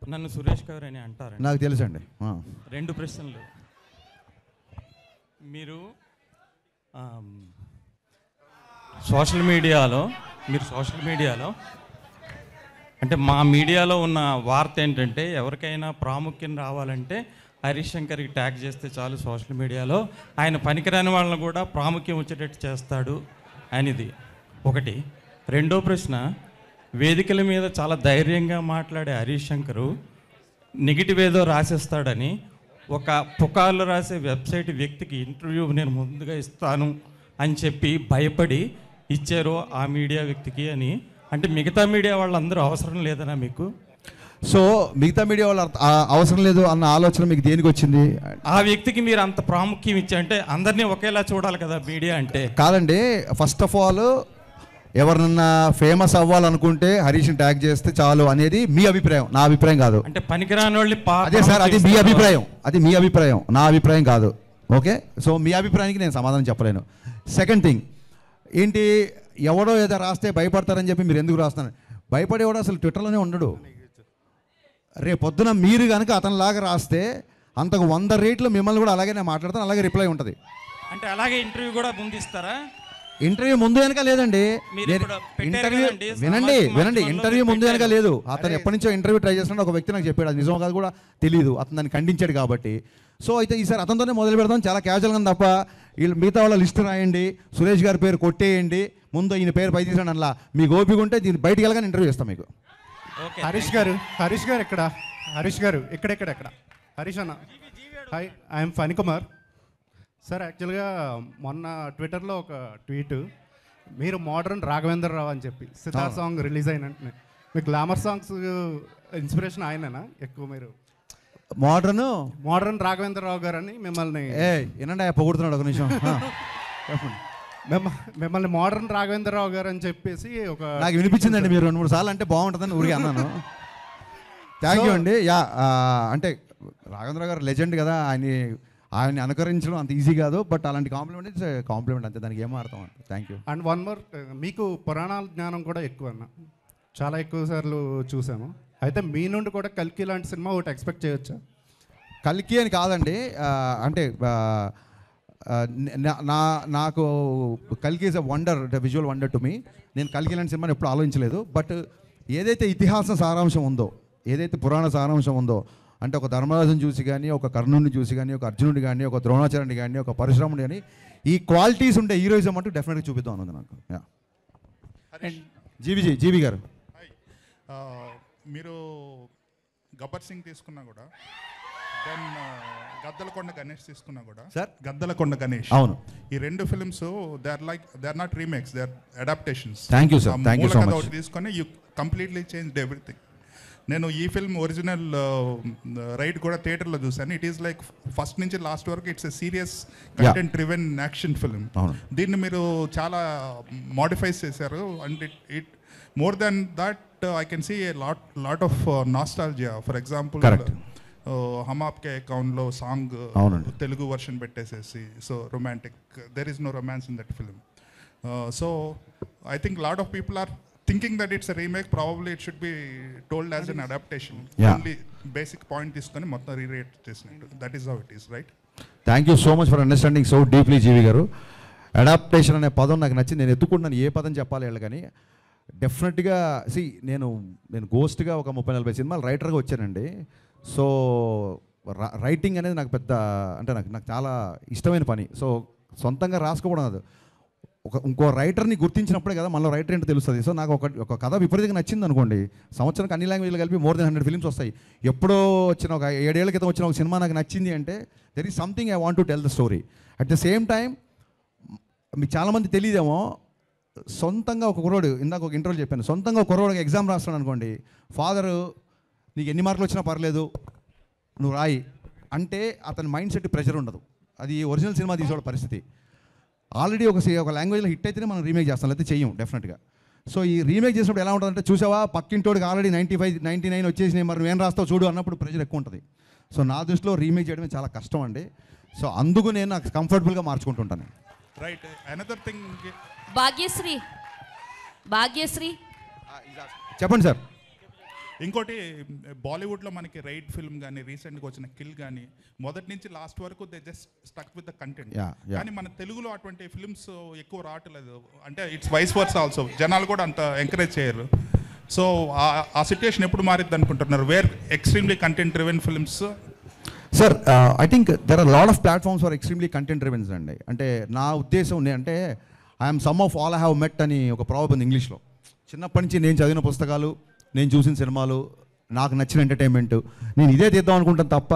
నన్ను సురేష్ గారు అని అంటారు నాకు తెలుసండి. ఆ. రెండు ప్రశ్నలు. మీరు సోషల్ మీడియాలో మీరు సోషల్ మీడియాలో అంటే మా మీడియాలో ఉన్న వార్త ఏంటంటే ఎవరికైనా ప్రాముఖ్యం రావాలంటే హరీష్ శంకర్కి ట్యాగ్ చేస్తే చాలు సోషల్ మీడియాలో. ఆయన పనికిరాని వాళ్ళని కూడా ప్రాముఖ్యం వచ్చేటట్టు చేస్తాడు అనేది. ఒకటి. రెండో ప్రశ్న. వేదికల మీద చాలా ధైర్యంగా మాట్లాడే హరీష్ శంకరు నెగిటివ్ ఏదో రాసేస్తాడని ఒక పుకార్లు రాసే వెబ్సైట్ వ్యక్తికి ఇంటర్వ్యూ నేను ముందుగా ఇస్తాను అని చెప్పి భయపడి ఇచ్చారు ఆ మీడియా వ్యక్తికి అని అంటే మిగతా మీడియా వాళ్ళందరూ అవసరం లేదనా మీకు? సో మిగతా మీడియా వాళ్ళు అవసరం లేదు అన్న ఆలోచన మీకు దేనికి వచ్చింది? ఆ వ్యక్తికి మీరు అంత ప్రాముఖ్యం ఇచ్చి అంటే అందరినీ ఒకేలా చూడాలి కదా మీడియా అంటే. కాదండి ఫస్ట్ ఆఫ్ ఆల్ ఎవరినన్నా ఫేమస్ అవ్వాలనుకుంటే హరీష్ని ట్యాగ్ చేస్తే చాలు అనేది మీ అభిప్రాయం నా అభిప్రాయం కాదు. అంటే పనికిరాని వాళ్ళని పా- అదే సార్ అది మీ అభిప్రాయం అది మీ అభిప్రాయం నా అభిప్రాయం కాదు. ఓకే? సో మీ అభిప్రాయానికి నేను సమాధానం చెప్పలేను. సెకండ్ థింగ్ ఏంటి ఎవడో ఏదో రాస్తే భయపడతారని చెప్పి మీరు ఎందుకు రాస్తున్నారు? భయపడేవాడు అసలు ట్విట్టర్లోనే ఉండడు. రేపు పొద్దున మీరు కనుక అతనిలాగా రాస్తే అంతకు వంద రేట్లు మిమ్మల్ని కూడా అలాగే నేను మాట్లాడతాను అలాగే రిప్లై ఉంటుంది. అంటే అలాగే ఇంటర్వ్యూ కూడా ముందిస్తారా? ఇంటర్వ్యూ ముందు వెనక లేదండి. ఇంటర్వ్యూ వినండి వినండి. ఇంటర్వ్యూ ముందు వెనక. లేదు. అతను ఎప్పటి నుంచో ఇంటర్వ్యూ ట్రై చేస్తున్నాడు ఒక వ్యక్తి నాకు చెప్పాడు. అది నిజం కాదు కూడా తెలియదు అతను దాన్ని ఖండించాడు కాబట్టి. సో అయితే ఈసారి అతనితోనే మొదలు పెడదాం. చాలా క్యాజువల్గా ఉంది తప్ప. వీళ్ళు మిగతా వాళ్ళ లిస్ట్ రాయండి. సురేష్ గారి పేరు కొట్టేయండి. ముందు ఈయన పేరు పై తీసాడు అలా మీకు ఓపిక ఉంటే దీన్ని బయటికి వెళ్ళగానే ఇంటర్వ్యూ ఇస్తాం మీకు. హరీష్ గారు హరీష్ గారు ఎక్కడ? హరీష్ గారు ఎక్కడెక్కడ ఎక్కడ హరీష్ అన్న. హాయ్ ఐఎమ్ ఫణికుమార్ సార్ యాక్చువల్గా మొన్న ట్విట్టర్లో ఒక ట్వీట్ మీరు మోడర్న్ రాఘవేంద్ర రావు అని చెప్పి సితార్ అవును. సాంగ్ రిలీజ్ అయిన వెంటనే. మీ గ్లామర్ సాంగ్స్ ఇన్స్పిరేషన్ ఆయననా? ఎక్కువ మీరు. మోడర్న్ మోడర్న్ రాఘవేంద్ర రావు గారు అని మిమ్మల్ని ఏ వినండి పొగుడుతున్నాడు ఒక నిమిషం. చెప్పండి. మిమ్మల్ని మోడర్న్ రాఘవేంద్ర రావు గారు అని చెప్పేసి ఒక నాకు వినిపించిందండి మీరు రెండు మూడు సార్లు అంటే బాగుంటుందని ఊరికి అన్నాను. థ్యాంక్ యూ అండి. యా అంటే రాఘవేంద్ర గారు లెజెండ్ కదా ఆయన ఆయన్ని అనుకరించడం అంత ఈజీ కాదు బట్ అలాంటి కాంప్లిమెంట్ ఇట్స్ కాంప్లిమెంట్ అంతే దానికి ఏం అర్థం thank you and one more మీకు పురాణాల జ్ఞానం కూడా ఎక్కువ అన్న. చాలా ఎక్కువ సార్లు చూసాము. అయితే మీ నుండి కూడా కల్కి లాంటి సినిమా ఒకటి ఎక్స్పెక్ట్ చేయొచ్చా? కల్కి అని కాదండి అంటే నా- నాకు కల్కి is a wonder visual wonder to me నేను కల్కి లాంటి సినిమాని ఎప్పుడు ఆలోచించలేదు. బట్ ఏదైతే ఇతిహాస సారాంశం ఉందో ఏదైతే పురాణ సారాంశం ఉందో అంటే ఒక ధర్మరాజుని చూసి కానీ ఒక కర్ణుడిని చూసి కానీ ఒక అర్జునుడి కానీ ఒక ద్రోణాచార్యుని కానీ ఒక పరశురాముడి కానీ ఈ క్వాలిటీస్ ఉండే హీరోయిజం అంటూ డెఫినెట్గా చూపిద్దాం అన్నది నాకు. జీవిజీ జీవి గారు. మీరు గబ్బర్ సింగ్ తీసుకున్నా కూడా దెన్ గద్దలకొండ గణేష్ తీసుకున్నా కూడా సార్? గద్దలకొండ గణేష్ అవును. ఈ రెండు films they are like they are not remakes they are adaptations you, sir. Thank you so much. ఒకటి తీసుకొని యూ కంప్లీట్లీ చేంజ్ ఎవ్రీథింగ్ నేను ఈ ఫిల్మ్ ఒరిజినల్ రైట్ కూడా థియేటర్లో చూశాను ఇట్ ఈస్ లైక్ ఫస్ట్ నుంచి లాస్ట్ వరకు it's a serious content driven action film. దీన్ని మీరు చాలా మాడిఫైస్ చేశారు and it it more than that I can see lot lot of nostalgia for example. హమ్ ఆప్కే అకౌంట్లో సాంగ్ అవునండి. తెలుగు వర్షన్ పెట్టేసేసి so romantic there is no romance in that film so I think lot of people are thinking that it's remake probably it should be told as an adaptation. Only basic point తీసుకొని మొత్తం rewrite చేసినట్టు. That is how it is right thank you so much for understanding so deeply GV గారు. Adaptation అనే పదం నాకు నచ్చింది. నేను ఎత్తుకుంటున్నాను ఏ పదం చెప్పాలి వీళ్ళు కానీ. డెఫినెట్గా సి నేను నేను గోస్ట్గా ఒక ముప్పై నలభై సినిమాలు రైటర్గా వచ్చానండి. సో రైటింగ్ అనేది నాకు పెద్ద అంటే నాకు నాకు చాలా ఇష్టమైన పని. సో సొంతంగా రాసుకోవడం అది ఒక ఇంకో రైటర్ని గుర్తించినప్పుడే కదా మనలో రైటర్ ఏంటో తెలుస్తుంది. సో నాకు ఒక ఒక కథ విపరీతంగా నచ్చింది అనుకోండి సంవత్సరానికి అన్ని లాంగ్వేజ్లు కలిపి మోర్ దెన్ హండ్రెడ్ ఫిల్మ్స్ వస్తాయి. ఎప్పుడో వచ్చిన ఒక ఏడేళ్ళ క్రితం వచ్చిన ఒక సినిమా నాకు నచ్చింది అంటే there is something I want to tell the story at the same time మీకు చాలామంది తెలియదేమో సొంతంగా ఒక కుర్రోడు ఇందాక ఒక ఇంటర్వ్యూ చెప్పాను సొంతంగా ఒక కుర్రోడు ఎగ్జామ్ రాస్తున్నాడు అనుకోండి ఫాదరు నీకు ఎన్ని మార్కులు వచ్చినా పర్లేదు నువ్వు రాయి. అంటే అతని మైండ్ సెట్ ప్రెషర్ ఉండదు. అది ఒరిజినల్ సినిమా తీసేవాళ్ళ పరిస్థితి. ఆల్రెడీ ఒక ఒక లాంగ్వేజ్లో హిట్ అయితేనే మనం రీమేక్ చేస్తాం లేకపోతే చెయ్యం డెఫినెట్గా సో ఈ రీమేక్ చేసినప్పుడు ఎలా ఉంటుందంటే చూసావా? పక్కింటోడికి already ninety five ninety nine వచ్చేసినాయి. మరి నువ్వేం రాస్తావు చూడు అన్నప్పుడు ప్రెషర్ ఎక్కువ ఉంటుంది. సో నా దృష్టిలో రీమేక్ చేయడమే చాలా కష్టం అండి. సో అందుకు నేను నాకు కంఫర్టబుల్గా మార్చుకుంటుంటాను right another thing Bhagyashree. Bhagyashree. చెప్పండి సార్ ఇంకోటి బాలీవుడ్లో మనకి రైడ్ ఫిల్మ్ కానీ రీసెంట్గా వచ్చిన కిల్ కానీ మొదటి నుంచి లాస్ట్ వరకు they just stuck with the content. కానీ మన తెలుగులో అటువంటి ఫిల్మ్స్ ఎక్కువ రావట్లేదు. అంటే ఇట్స్ వైస్ వర్స్ ఆల్సో. జనాలు కూడా అంత ఎంకరేజ్ చేయరు. సో ఆ సిచ్యుయేషన్ ఎప్పుడు మారిద్ది అనుకుంటున్నారు? Where extremely content driven films? Sir I think there are lot of platforms for extremely content drivens అండి. అంటే నా ఉద్దేశం అంటే I'm some of all I have met అని ఒక ప్రాబ్లం ఉంది ఇంగ్లీష్లో. చిన్నప్పటి నుంచి నేను చదివిన పుస్తకాలు నేను చూసిన సినిమాలు నాకు నచ్చిన ఎంటర్టైన్మెంట్ నేను ఇదే తీద్దాం అనుకుంటాను తప్ప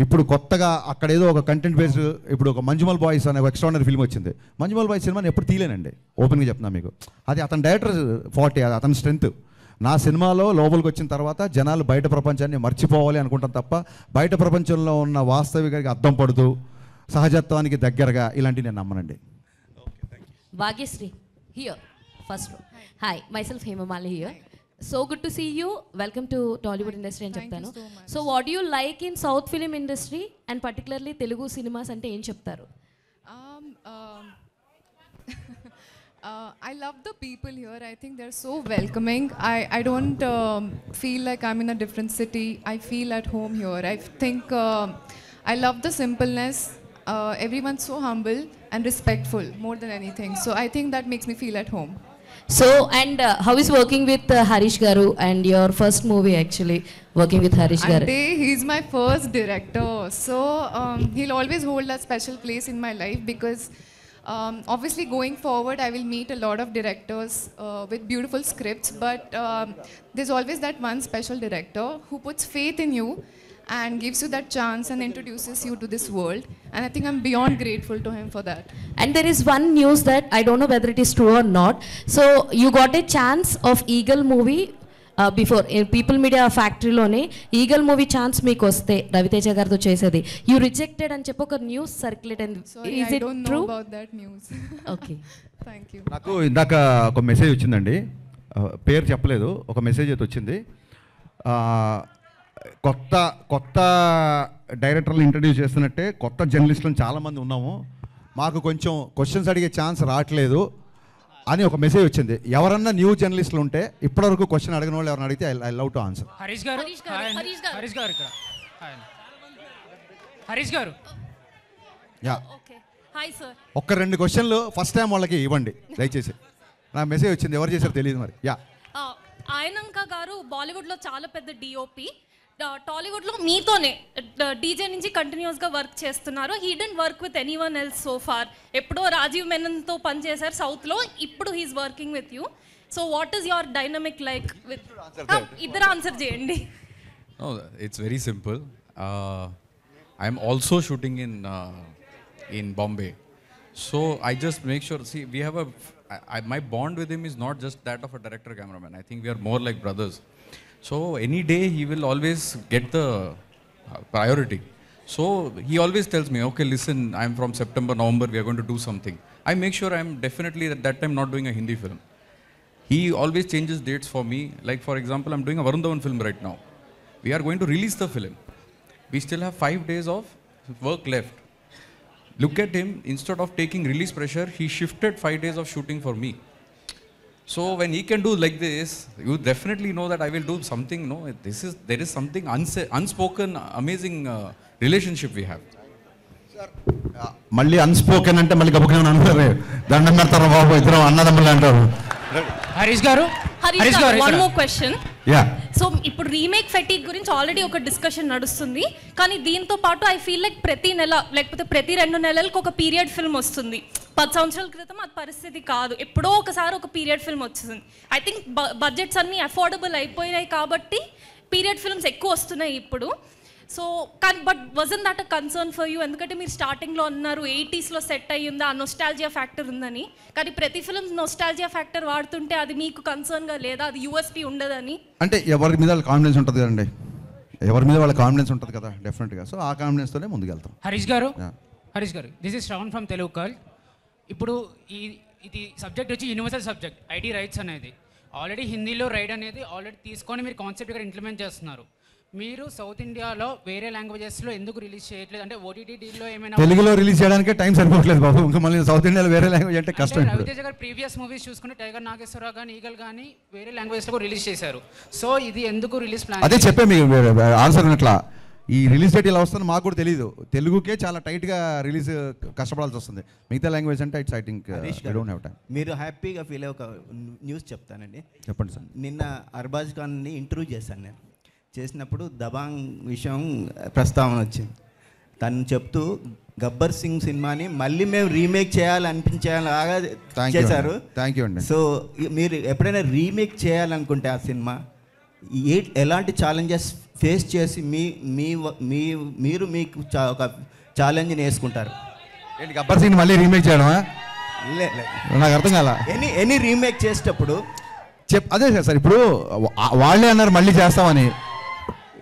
ఇప్పుడు కొత్తగా అక్కడ ఏదో ఒక కంటెంట్ బేస్డ్ ఇప్పుడు ఒక మంజుమల్ బాయ్స్ అనే ఒక ఎక్స్ట్రానరీ ఫిల్మ్ వచ్చింది. మంజుమల్ బాయ్స్ సినిమాని ఎప్పుడు తీయలేనండి. ఓపెన్గా చెప్తున్నా మీకు. అది అతని డైరెక్టర్ ఫార్టీ అది అతని స్ట్రెంత్ నా సినిమాలో లోపలికి వచ్చిన తర్వాత జనాలు బయట ప్రపంచాన్ని మర్చిపోవాలి అనుకుంటాం తప్ప బయట ప్రపంచంలో ఉన్న వాస్తవికకి అర్థం పడుతూ సహజత్వానికి దగ్గరగా ఇలాంటివి నేను నమ్మనండి. Bhagyashree here first hi myself Hemamali here So good to see you welcome to Tollywood industry అని చెప్తాను so what you like in south film industry and particularly Telugu cinemas అంటే ఏం చెప్తారు Um, um, uh, I love the people here. I think they're so welcoming. I, I don't um, feel like I'm in a different city. I feel at home here. I think um I love the simpleness. Uh, everyone's so humble and respectful more than anything. So I think that makes me feel at home. So, and uh, how is working with uh, Harish Garu and your first movie actually, working with Harish Garu? Ante, he's my first director. So, um, he'll always hold a special place in my life because um, obviously going forward, I will meet a lot of directors uh, with beautiful scripts, but um, there's always that one special director who puts faith in you and gives you that chance and introduces you to this world. And I think I'm beyond grateful to him for that. And there is one news that I don't know whether it is true or not. So you got a chance of Eagle movie uh, before people media ఫ్యాక్టరీలోనే Eagle movie chance మీకు వస్తే రవితేజ గారితో చేసేది you rejected అని చెప్పి ఒక news circulate అయింది Sorry, is I it don't know true about that news. Okay. Thank you. నాకు ఇందాక ఒక మెసేజ్ వచ్చిందండి పేరు చెప్పలేదు ఒక మెసేజ్ అయితే వచ్చింది కొత్త కొత్త డైరెక్టర్లు ఇంట్రడ్యూస్ చేస్తున్నట్టే కొత్త జర్నలిస్టులు చాలామంది ఉన్నాము. మాకు కొంచెం క్వశ్చన్స్ అడిగే ఛాన్స్ రావట్లేదు అని ఒక మెసేజ్ వచ్చింది. ఎవరన్నా న్యూ జర్నలిస్టులు ఉంటే ఇప్పటివరకు క్వశ్చన్ అడిగిన వాళ్ళు ఎవరైనా అడిగితే I love to answer. Harish గారు హరీష్ గారు, హాయ్ అండి. హరీష్ గారు. హరీష్ గారు ఇక్కడ. హాయ్ అండి. హరీష్ గారు. యా. ఓకే. Hi sir. ఒక్క రెండు క్వశ్చన్లు ఫస్ట్ టైం వాళ్ళకి ఇవ్వండి దయచేసి. నా మెసేజ్ వచ్చింది ఎవరు చేశారో తెలియదు మరి. యా. ఆయనంక గారు బాలీవుడ్లో చాలా పెద్ద డిఓపి టాలీవుడ్లో మీతోనే డీజే నుంచి కంటిన్యూస్గా వర్క్ చేస్తున్నారు. He didn't work with anyone else so far ఎప్పుడో రాజీవ్ మెనన్తో పనిచేశారు సౌత్లో ఇప్పుడు he's working with you so what is your dynamic like with ఇద్దరు ఆన్సర్ చేయండి. It's very simple I'm also shooting in in Bombay so I just make sure see we have my bond with him is not just that of director cameraman I think we're more like brothers So any day he will always get the uh, priority. So he always tells me, okay, listen, I'm from September, November, we are going to do something. I make sure I'm definitely at that time not doing a Hindi film. He always changes dates for me. Like for example, I'm doing a Varun Dhawan film right now. We are going to release the film. We still have five days of work left. Look at him. Instead of taking release pressure, he shifted five days of shooting for me. So when he can do like this, you definitely know that I will do something. No, this is there is something unsa- unspoken, amazing uh, relationship we have. మళ్ళీ unspoken అంటే మళ్ళీ గబుకని అనుకోరు దండం పెడతారు బాబు ఇద్దరు అన్నదమ్ములు అంటారు హరీష్ గారు? హరీష్ గారు one. More question yeah so ఇప్పుడు రీమేక్ ఫెటిక్ గురించి ఆల్రెడీ ఒక డిస్కషన్ నడుస్తుంది. కానీ దీంతో పాటు ఐ ఫీల్ లైక్ ప్రతి నెల లేకపోతే ప్రతి రెండు నెలలకు ఒక పీరియడ్ ఫిల్మ్ వస్తుంది. పది సంవత్సరాల క్రితం అది పరిస్థితి కాదు. ఎప్పుడో ఒకసారి ఒక పీరియడ్ ఫిల్మ్ వచ్చింది. ఐ థింక్ బడ్జెట్స్ అన్నీ అఫోర్డబుల్ అయిపోయినాయి కాబట్టి పీరియడ్ ఫిల్మ్స్ ఎక్కువ వస్తున్నాయి ఇప్పుడు. సో కానీ but wasn't that a concern for you ఎందుకంటే మీరు స్టార్టింగ్లో అన్నారు ఎయిటీస్లో సెట్ అయ్యి ఉందా ఆ నొస్టాలజియా ఫ్యాక్టర్ ఉందని. కానీ ప్రతి ఫిల్మ్ నొస్టాలజియా ఫ్యాక్టర్ వాడుతుంటే అది మీకు కన్సర్న్గా లేదా? అది యూఎస్పీ ఉండదని. అంటే ఎవరి మీద వాళ్ళ కాన్ఫిడెన్స్ ఉంటుంది కదండి. ఎవరి మీద వాళ్ళ కాన్ఫిడెన్స్ ఉంటుంది కదా డెఫినెట్గా సో ఆ కాన్ఫిడెన్స్తోనే ముందుకెళ్తాం. హరీష్ గారు. హరీష్ గారు this is Shravan from Telugu కల్ ఇప్పుడు ఈ ఇది సబ్జెక్ట్ వచ్చి యూనివర్సల్ సబ్జెక్ట్ ఐడి రైట్స్ అనేది. ఆల్రెడీ హిందీలో రైడ్ అనేది ఆల్రెడీ తీసుకొని మీరు కాన్సెప్ట్ ఇక్కడ ఇంప్లిమెంట్ చేస్తున్నారు. మీరు సౌత్ ఇండియాలో వేరే లాంగ్వేజెస్లో ఎందుకు రిలీజ్ చేయట్లేదు? అంటే ఓటీటీ డీల్లో ఏమైనా తెలుగులో రిలీజ్ చేయడానికే టైం సరిపోవట్లేదు బాబు. ఇంకా మళ్ళీ సౌత్ ఇండియాలో వేరే లాంగ్వేజ్ అంటే కష్టం రవితేజ గారు ప్రీవియస్ మూవీస్ చూసుకుంటే టైగర్ నాగేశ్వరరావు కానీ ఈగల్ కానీ వేరే లాంగ్వేజ్లో కూడా రిలీజ్ చేశారు. సో ఇది ఎందుకు రిలీజ్ ప్లాన్ అదే చెప్పే మీకు ఆన్సర్ ఉన్నట్లా. ఈ రిలీజ్ డేట్ ఇలా వస్తుందని మాకు కూడా తెలియదు తెలుగుకే చాలా టైట్గా రిలీజ్ కష్టపడాల్సి వస్తుంది. మిగతా లాంగ్వేజ్ అంటే it's I think Harish I don't have time మీరు హ్యాపీగా ఫీల్ అయ్యే ఒక న్యూస్ చెప్తానండి. చెప్పండి సార్. నిన్న అర్బాజ్ ఖాన్ని ఇంటర్వ్యూ చేశాను నేను. చేసినప్పుడు దబాంగ్ విషయం ప్రస్తావన వచ్చింది తను చెప్తూ గబ్బర్ సింగ్ సినిమాని మళ్ళీ మేము రీమేక్ చేయాలనిపించేలాగా చేశారు. Thank you అండి. సో మీరు ఎప్పుడైనా రీమేక్ చేయాలనుకుంటే ఆ సినిమా ఏ ఎలాంటి ఛాలెంజెస్ ఫేస్ చేసి మీ మీ మీ మీరు మీకు ఒక ఛాలెంజ్ని వేసుకుంటారు ఏంటి గబ్బర్ సింగ్ మళ్ళీ రీమేక్ చేయడమా. నాకు అర్థం కాల ఎనీ ఎనీ రీమేక్ చేసేటప్పుడు చెప్ అదే సార్ సార్ ఇప్పుడు వాళ్ళే అన్నారు మళ్ళీ చేస్తామని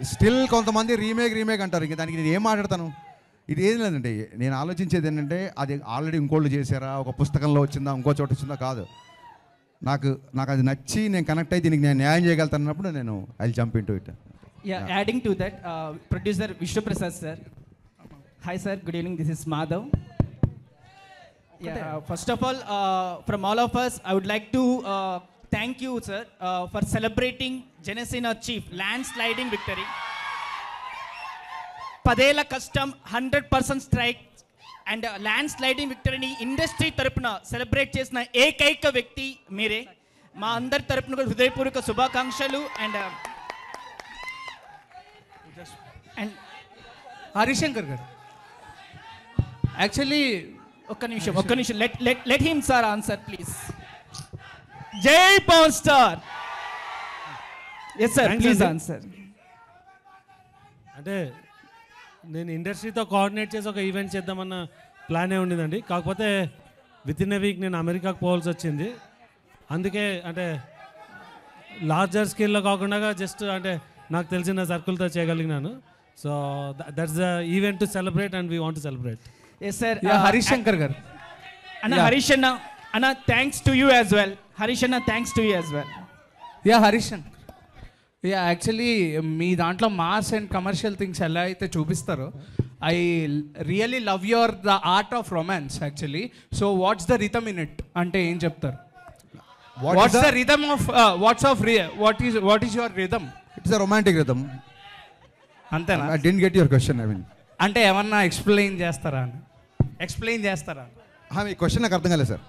స్టిల్ కొంతమంది రీమేక్ రీమేక్ అంటారు. ఇంక దానికి నేను ఏం మాట్లాడతాను? ఇది ఏం లేదండి. నేను ఆలోచించేది ఏంటంటే అది ఆల్రెడీ ఇంకోళ్ళు చేశారా? ఒక పుస్తకంలో వచ్చిందా? ఇంకో చోట వచ్చిందా? కాదు. నాకు నాకు అది నచ్చి నేను కనెక్ట్ అయ్యి దీనికి నేను న్యాయం చేయగలుగుతున్నప్పుడు నేను I jump in to it Yeah, adding to that, uh, producer Vishnu Prasad sir. Hi sir, good evening. This is Madhav. Yeah, uh, first of all, uh, from all of us, I would like uh, uh, celebrating Genesina Chief landsliding victory. పదేళ్ళ కష్టం hundred percent strike and landsliding విక్టరీని industry తరపున celebrate చేసిన ఏకైక వ్యక్తి మీరే. మా అందరి తరపున కూడా హృదయపూర్వక శుభాకాంక్షలు అండ్ అండ్ హరిశంకర్ గారు. యాక్చువల్లీ ఒక్క నిమిషం ఒక్క నిమిషం. Let let let him sir answer please జై power star yes sir Thanks please. Answer అంటే నేను ఇండస్ట్రీతో కోఆర్డినేట్ చేసి ఒక ఈవెంట్ చేద్దామన్న ప్లానే ఉండేదండి. కాకపోతే విత్ ఇన్ ఎ వీక్ నేను అమెరికాకు పోవాల్సి వచ్చింది. అందుకే అంటే లార్జర్ స్కేల్లో కాకుండా జస్ట్ అంటే నాకు తెలిసిన సర్కిల్తో చేయగలిగినాను. So that's the event to celebrate and we want to celebrate yes sir Harish Shankar గారు. అన్న. హరీష్ అన్న అన్న thanks to you as well Harish అన్న thanks to you as well yeah Harish yeah actually మీ దాంట్లో మాస్ అండ్ కమర్షియల్ థింగ్స్ ఎలా అయితే చూపిస్తారో I really love your the art of romance actually so what's the rhythm in it అంటే ఏం చెప్తారు? What's the rhythm of what's of what is what is your rhythm it's a romantic rhythm అంతేనా? I didn't get your question I mean అంటే ఏమన్నా explain చేస్తారా అని? Explain చేస్తారా? మీ question నాకు అర్థం కాలేదు సార్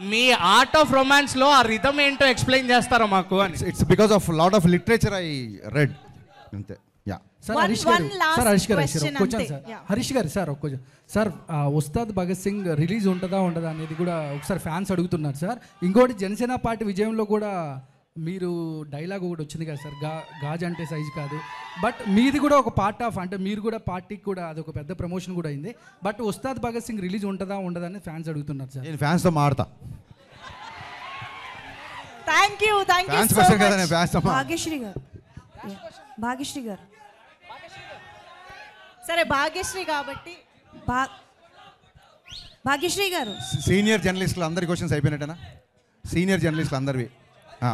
మీ ఆర్ట్ ఆఫ్ రొమాన్స్లో ఆ రిథమ్ ఏంటో ఎక్స్ప్లెయిన్ చేస్తారా మాకు అని? It's because of lot of literature I read అంతే. యా సార్ One- హరీష్ గారు one last సార్ హరీష్ గారు question ఒక క్వశ్చన్ అంతే. Sir Yeah. Harish garu sir ఒక క్వశ్చన్ సార్ ఆ, ఉస్తాద్ భగత్ సింగ్ రిలీజ్ ఉంటుందా ఉండదా అనేది కూడా ఒకసారి ఫ్యాన్స్ అడుగుతున్నారు సార్ ఇంకోటి జనసేన పార్టీ విజయంలో కూడా మీరు డైలాగ్ ఒకటి వచ్చింది కదా సార్గా గాజ్ అంటే సైజ్ కాదు. బట్ మీది కూడా ఒక పార్ట్ ఆఫ్ అంటే మీరు కూడా పార్టీకి కూడా అది ఒక పెద్ద ప్రమోషన్ కూడా అయింది. బట్ ఉస్తాద్ భగత్ సింగ్ రిలీజ్ ఉంటుందా ఉండదా అని ఫ్యాన్స్ అడుగుతున్నారు సార్. నేను ఫ్యాన్స్తో మాడతా. Thank you thank you so. Bhagyashree గారు. భాగ్యశ్రీ గారు. సరే భాగ్యశ్రీ కాబట్టి. భా భాగ్యశ్రీ గారు. సీనియర్ జర్నలిస్టులు అందరి క్వశ్చన్స్ అయిపోయినట్టేనా? సీనియర్ జర్నలిస్టులు అందరివి.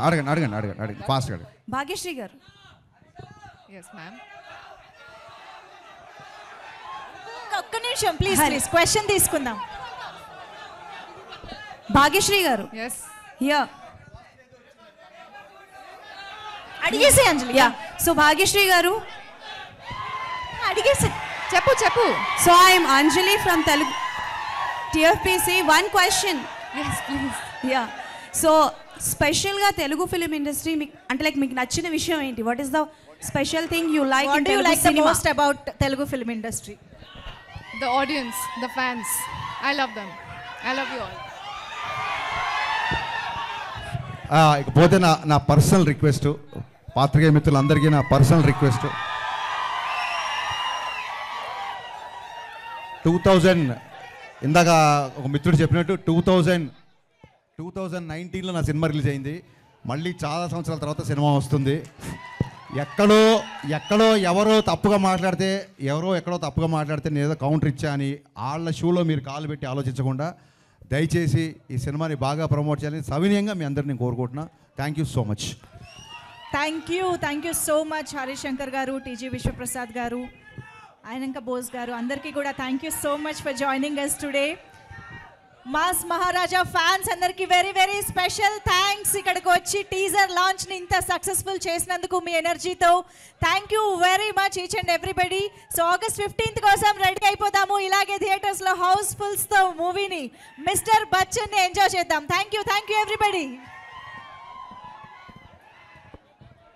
అడగండి అడగండి అడగండి అడగండి. ఫాస్ట్ అడగండి. భాగ్యశ్రీ గారు. ఎస్ మ్యామ్ ఒక్క నిమిషం ప్లీజ్ ప్లీజ్ క్వశ్చన్ తీసుకుందాం. భాగ్యశ్రీ గారు. ఎస్ యా అడిగేసి అంజలి. యా సో భాగ్యశ్రీ గారు. అడిగేసి. చెప్పు చెప్పు. So I'm Anjali from Telugu TFPC one question yes please yeah so స్పెషల్గా తెలుగు ఫిలిం ఇండస్ట్రీ మీకు అంటే లైక్ మీకు నచ్చిన విషయం ఏంటి what is the special thing you like What in do you Telugu like the cinema most about Telugu film industry? The audience, the fans. I love them. I love you all. ఆ, ఇకపోతే నా నా personal request పాత్రికేయ మిత్రులందరికీ నా personal request two thousand ఇందాక ఒక మిత్రుడు చెప్పినట్టు టూ థౌజండ్ టూ థౌజండ్ నైన్టీన్లో నా సినిమా రిలీజ్ అయింది. మళ్ళీ చాలా సంవత్సరాల తర్వాత సినిమా వస్తుంది. ఎక్కడో ఎక్కడో ఎవరో తప్పుగా మాట్లాడితే ఎవరో ఎక్కడో తప్పుగా మాట్లాడితే నేను ఏదో కౌంటర్ ఇచ్చా అని వాళ్ళ షూలో మీరు కాలు పెట్టి ఆలోచించకుండా దయచేసి ఈ సినిమాని బాగా ప్రమోట్ చేయాలని సవినయంగా మీ అందరిని నేను కోరుకుంటున్నా. Thank you so much thank you thank you so much Harishankar గారు టీజీ విశ్వప్రసాద్ గారు ఆయనంక బోస్ గారు అందరికీ కూడా thank you so much for joining us today mass Maharaja fans అందరికీ వెరీ వెరీ స్పెషల్ థ్యాంక్స్. ఇక్కడికి వచ్చి టీజర్ లాంచ్ని ఇంత సక్సెస్ఫుల్ చేసినందుకు మీ ఎనర్జీతో thank you very much each and everybody. So August fifteenth కోసం రెడీ అయిపోతాము ఇలాగే థియేటర్స్లో హౌస్ఫుల్స్తో మూవీని మిస్టర్ బచ్చన్ని ఎంజాయ్ చేద్దాం. Thank you thank you everybody.